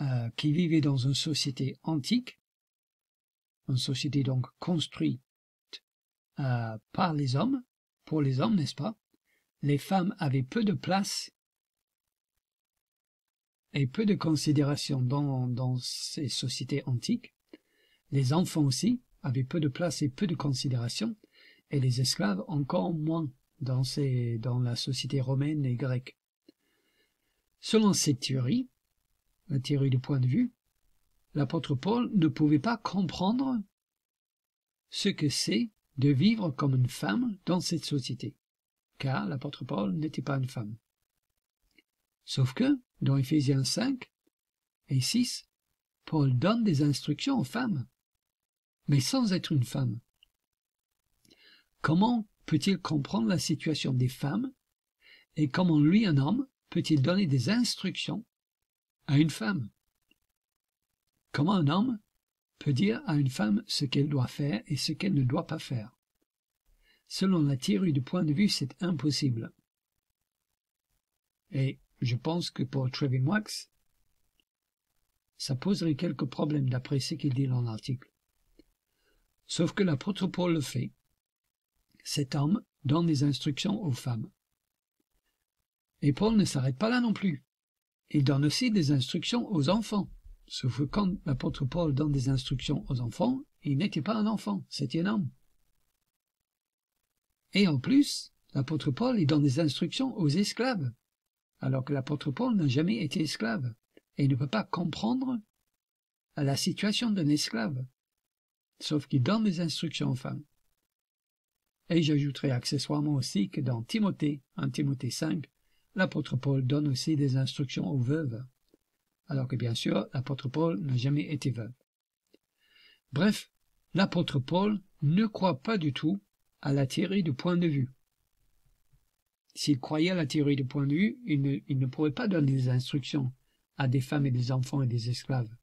euh, qui vivait dans une société antique, une société donc construite euh, par les hommes, pour les hommes, n'est-ce pas? Les femmes avaient peu de place et peu de considération dans, ces sociétés antiques. Les enfants aussi avaient peu de place et peu de considération, et les esclaves encore moins dans, dans la société romaine et grecque. Selon cette théorie, la théorie du point de vue, l'apôtre Paul ne pouvait pas comprendre ce que c'est de vivre comme une femme dans cette société, car l'apôtre Paul n'était pas une femme. Sauf que, dans Éphésiens 5 et 6, Paul donne des instructions aux femmes, mais sans être une femme. Comment peut-il comprendre la situation des femmes et comment lui, un homme, peut-il donner des instructions à une femme? Comment un homme peut dire à une femme ce qu'elle doit faire et ce qu'elle ne doit pas faire? Selon la théorie du point de vue, c'est impossible. Et je pense que pour Trevin Wax, ça poserait quelques problèmes d'après ce qu'il dit dans l'article. Sauf que l'apôtre Paul le fait. Cet homme donne des instructions aux femmes. Et Paul ne s'arrête pas là non plus. Il donne aussi des instructions aux enfants. Sauf que quand l'apôtre Paul donne des instructions aux enfants, il n'était pas un enfant, c'était un homme. Et en plus, l'apôtre Paul donne des instructions aux esclaves alors que l'apôtre Paul n'a jamais été esclave et ne peut pas comprendre la situation d'un esclave, sauf qu'il donne des instructions aux femmes. Et j'ajouterai accessoirement aussi que dans Timothée, en Timothée 5, l'apôtre Paul donne aussi des instructions aux veuves, alors que bien sûr l'apôtre Paul n'a jamais été veuve. Bref, l'apôtre Paul ne croit pas du tout à la théorie du point de vue. S'il croyait à la théorie du point de vue, il ne, pourrait pas donner des instructions à des femmes et des enfants et des esclaves.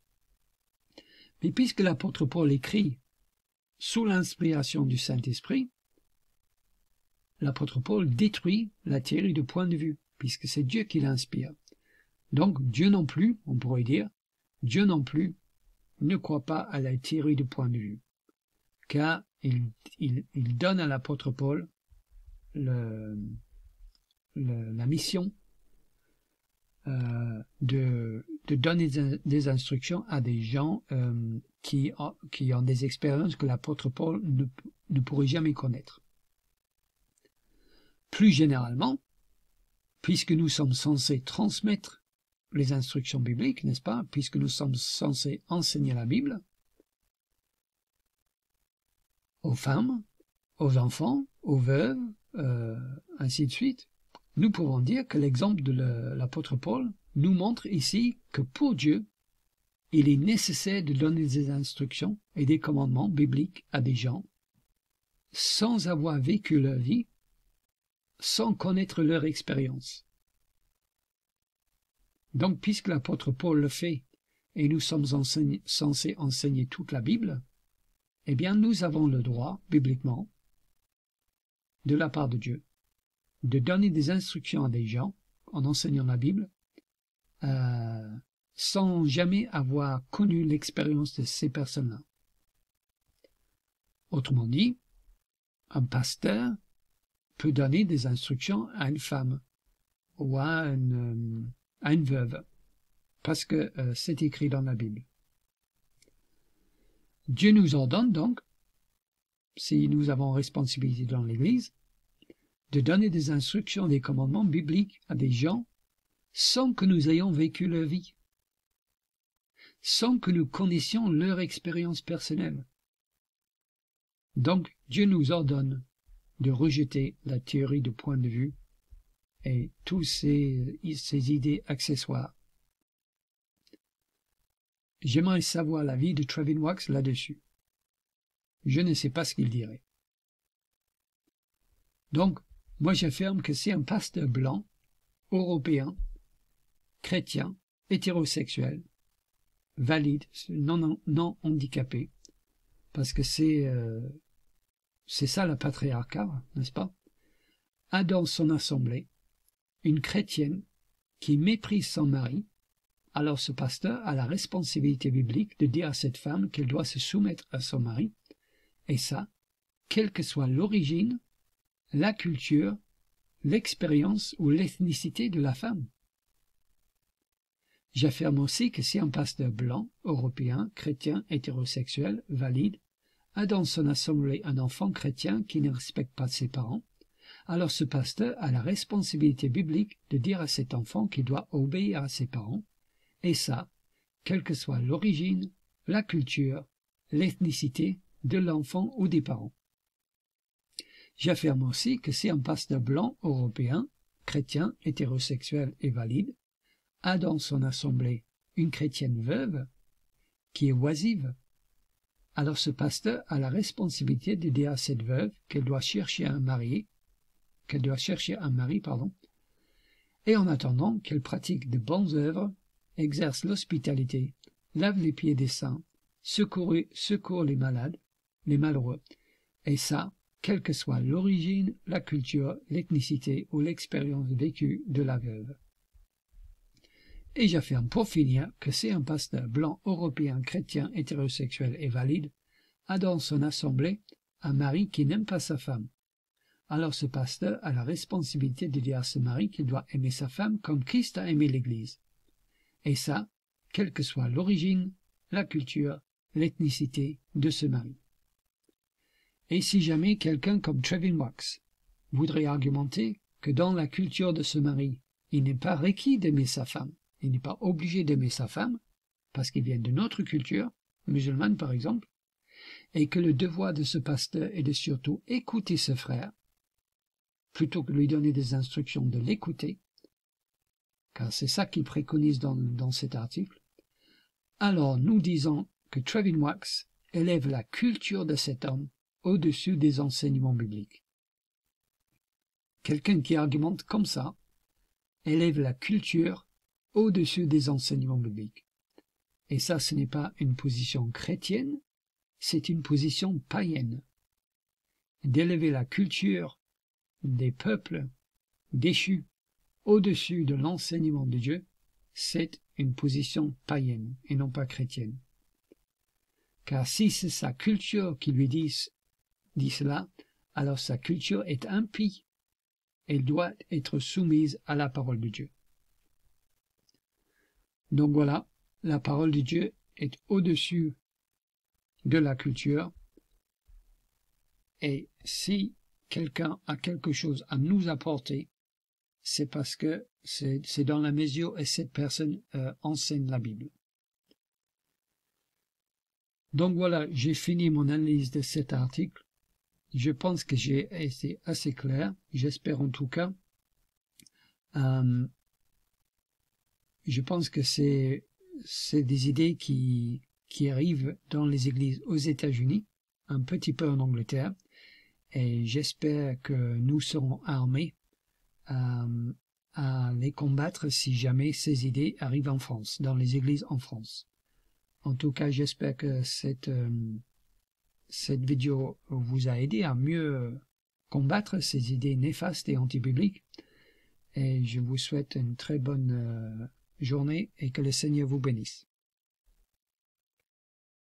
Mais puisque l'apôtre Paul écrit sous l'inspiration du Saint-Esprit, l'apôtre Paul détruit la théorie du point de vue, puisque c'est Dieu qui l'inspire. Donc Dieu non plus, on pourrait dire, Dieu non plus ne croit pas à la théorie du point de vue, car il, donne à l'apôtre Paul le, la mission euh, de, donner des, instructions à des gens euh, qui, ont, des expériences que l'apôtre Paul ne, ne pourrait jamais connaître. Plus généralement, puisque nous sommes censés transmettre les instructions bibliques, n'est-ce pas, puisque nous sommes censés enseigner la Bible aux femmes, aux enfants, aux veuves, euh, ainsi de suite, nous pouvons dire que l'exemple de l'apôtre Paul nous montre ici que pour Dieu, il est nécessaire de donner des instructions et des commandements bibliques à des gens sans avoir vécu leur vie, sans connaître leur expérience. Donc, puisque l'apôtre Paul le fait, et nous sommes censés enseigner toute la Bible, eh bien nous avons le droit, bibliquement, de la part de Dieu, de donner des instructions à des gens en enseignant la Bible, euh, sans jamais avoir connu l'expérience de ces personnes-là. Autrement dit, un pasteur peut donner des instructions à une femme ou à une, une veuve, parce que euh, c'est écrit dans la Bible. Dieu nous ordonne donc, si nous avons responsabilité dans l'Église, de donner des instructions, des commandements bibliques à des gens sans que nous ayons vécu leur vie, sans que nous connaissions leur expérience personnelle. Donc Dieu nous ordonne de rejeter la théorie de point de vue et tous ces, ces idées accessoires J'aimerais savoir l'avis de Trevin Wax là-dessus. Je ne sais pas ce qu'il dirait. Donc, moi j'affirme que c'est un pasteur blanc, européen, chrétien, hétérosexuel, valide, non, non handicapé, parce que c'est euh, c'est ça la patriarcat, n'est-ce pas A dans son assemblée une chrétienne qui méprise son mari alors ce pasteur a la responsabilité biblique de dire à cette femme qu'elle doit se soumettre à son mari, et ça, quelle que soit l'origine, la culture, l'expérience ou l'ethnicité de la femme. J'affirme aussi que si un pasteur blanc, européen, chrétien, hétérosexuel, valide, a dans son assemblée un enfant chrétien qui ne respecte pas ses parents, alors ce pasteur a la responsabilité biblique de dire à cet enfant qu'il doit obéir à ses parents, et ça, quelle que soit l'origine, la culture, l'ethnicité de l'enfant ou des parents. J'affirme aussi que si un pasteur blanc européen, chrétien, hétérosexuel et valide, a dans son assemblée une chrétienne veuve, qui est oisive, alors ce pasteur a la responsabilité de dire à cette veuve qu'elle doit chercher un mari, qu'elle doit chercher un mari, pardon, et en attendant qu'elle pratique de bonnes œuvres exerce l'hospitalité, lave les pieds des saints, secourt, secourt les malades, les malheureux, et ça, quelle que soit l'origine, la culture, l'ethnicité ou l'expérience vécue de la veuve. Et j'affirme pour finir que c'est un pasteur blanc européen chrétien hétérosexuel et valide a dans son assemblée un mari qui n'aime pas sa femme. Alors ce pasteur a la responsabilité de dire à ce mari qu'il doit aimer sa femme comme Christ a aimé l'Église et ça, quelle que soit l'origine, la culture, l'ethnicité de ce mari. Et si jamais quelqu'un comme Trevin Wax voudrait argumenter que dans la culture de ce mari, il n'est pas requis d'aimer sa femme, il n'est pas obligé d'aimer sa femme, parce qu'il vient de notre culture, musulmane par exemple, et que le devoir de ce pasteur est de surtout écouter ce frère, plutôt que lui donner des instructions de l'écouter, car c'est ça qu'il préconise dans, dans cet article, alors nous disons que Trevin Wax élève la culture de cet homme au-dessus des enseignements bibliques. Quelqu'un qui argumente comme ça élève la culture au-dessus des enseignements bibliques. Et ça, ce n'est pas une position chrétienne, c'est une position païenne. D'élever la culture des peuples déchus au-dessus de l'enseignement de Dieu, c'est une position païenne et non pas chrétienne. Car si c'est sa culture qui lui dit, dit cela, alors sa culture est impie. Elle doit être soumise à la parole de Dieu. Donc voilà, la parole de Dieu est au-dessus de la culture. Et si quelqu'un a quelque chose à nous apporter, c'est parce que c'est dans la mesure et cette personne euh, enseigne la Bible. Donc voilà, j'ai fini mon analyse de cet article. Je pense que j'ai été assez clair, j'espère en tout cas. Euh, je pense que c'est des idées qui, arrivent dans les églises aux États-Unis, un petit peu en Angleterre, et j'espère que nous serons armés euh, à les combattre si jamais ces idées arrivent en France, dans les églises en France. En tout cas, j'espère que cette, euh, cette vidéo vous a aidé à mieux combattre ces idées néfastes et antibibliques. Et je vous souhaite une très bonne euh, journée et que le Seigneur vous bénisse.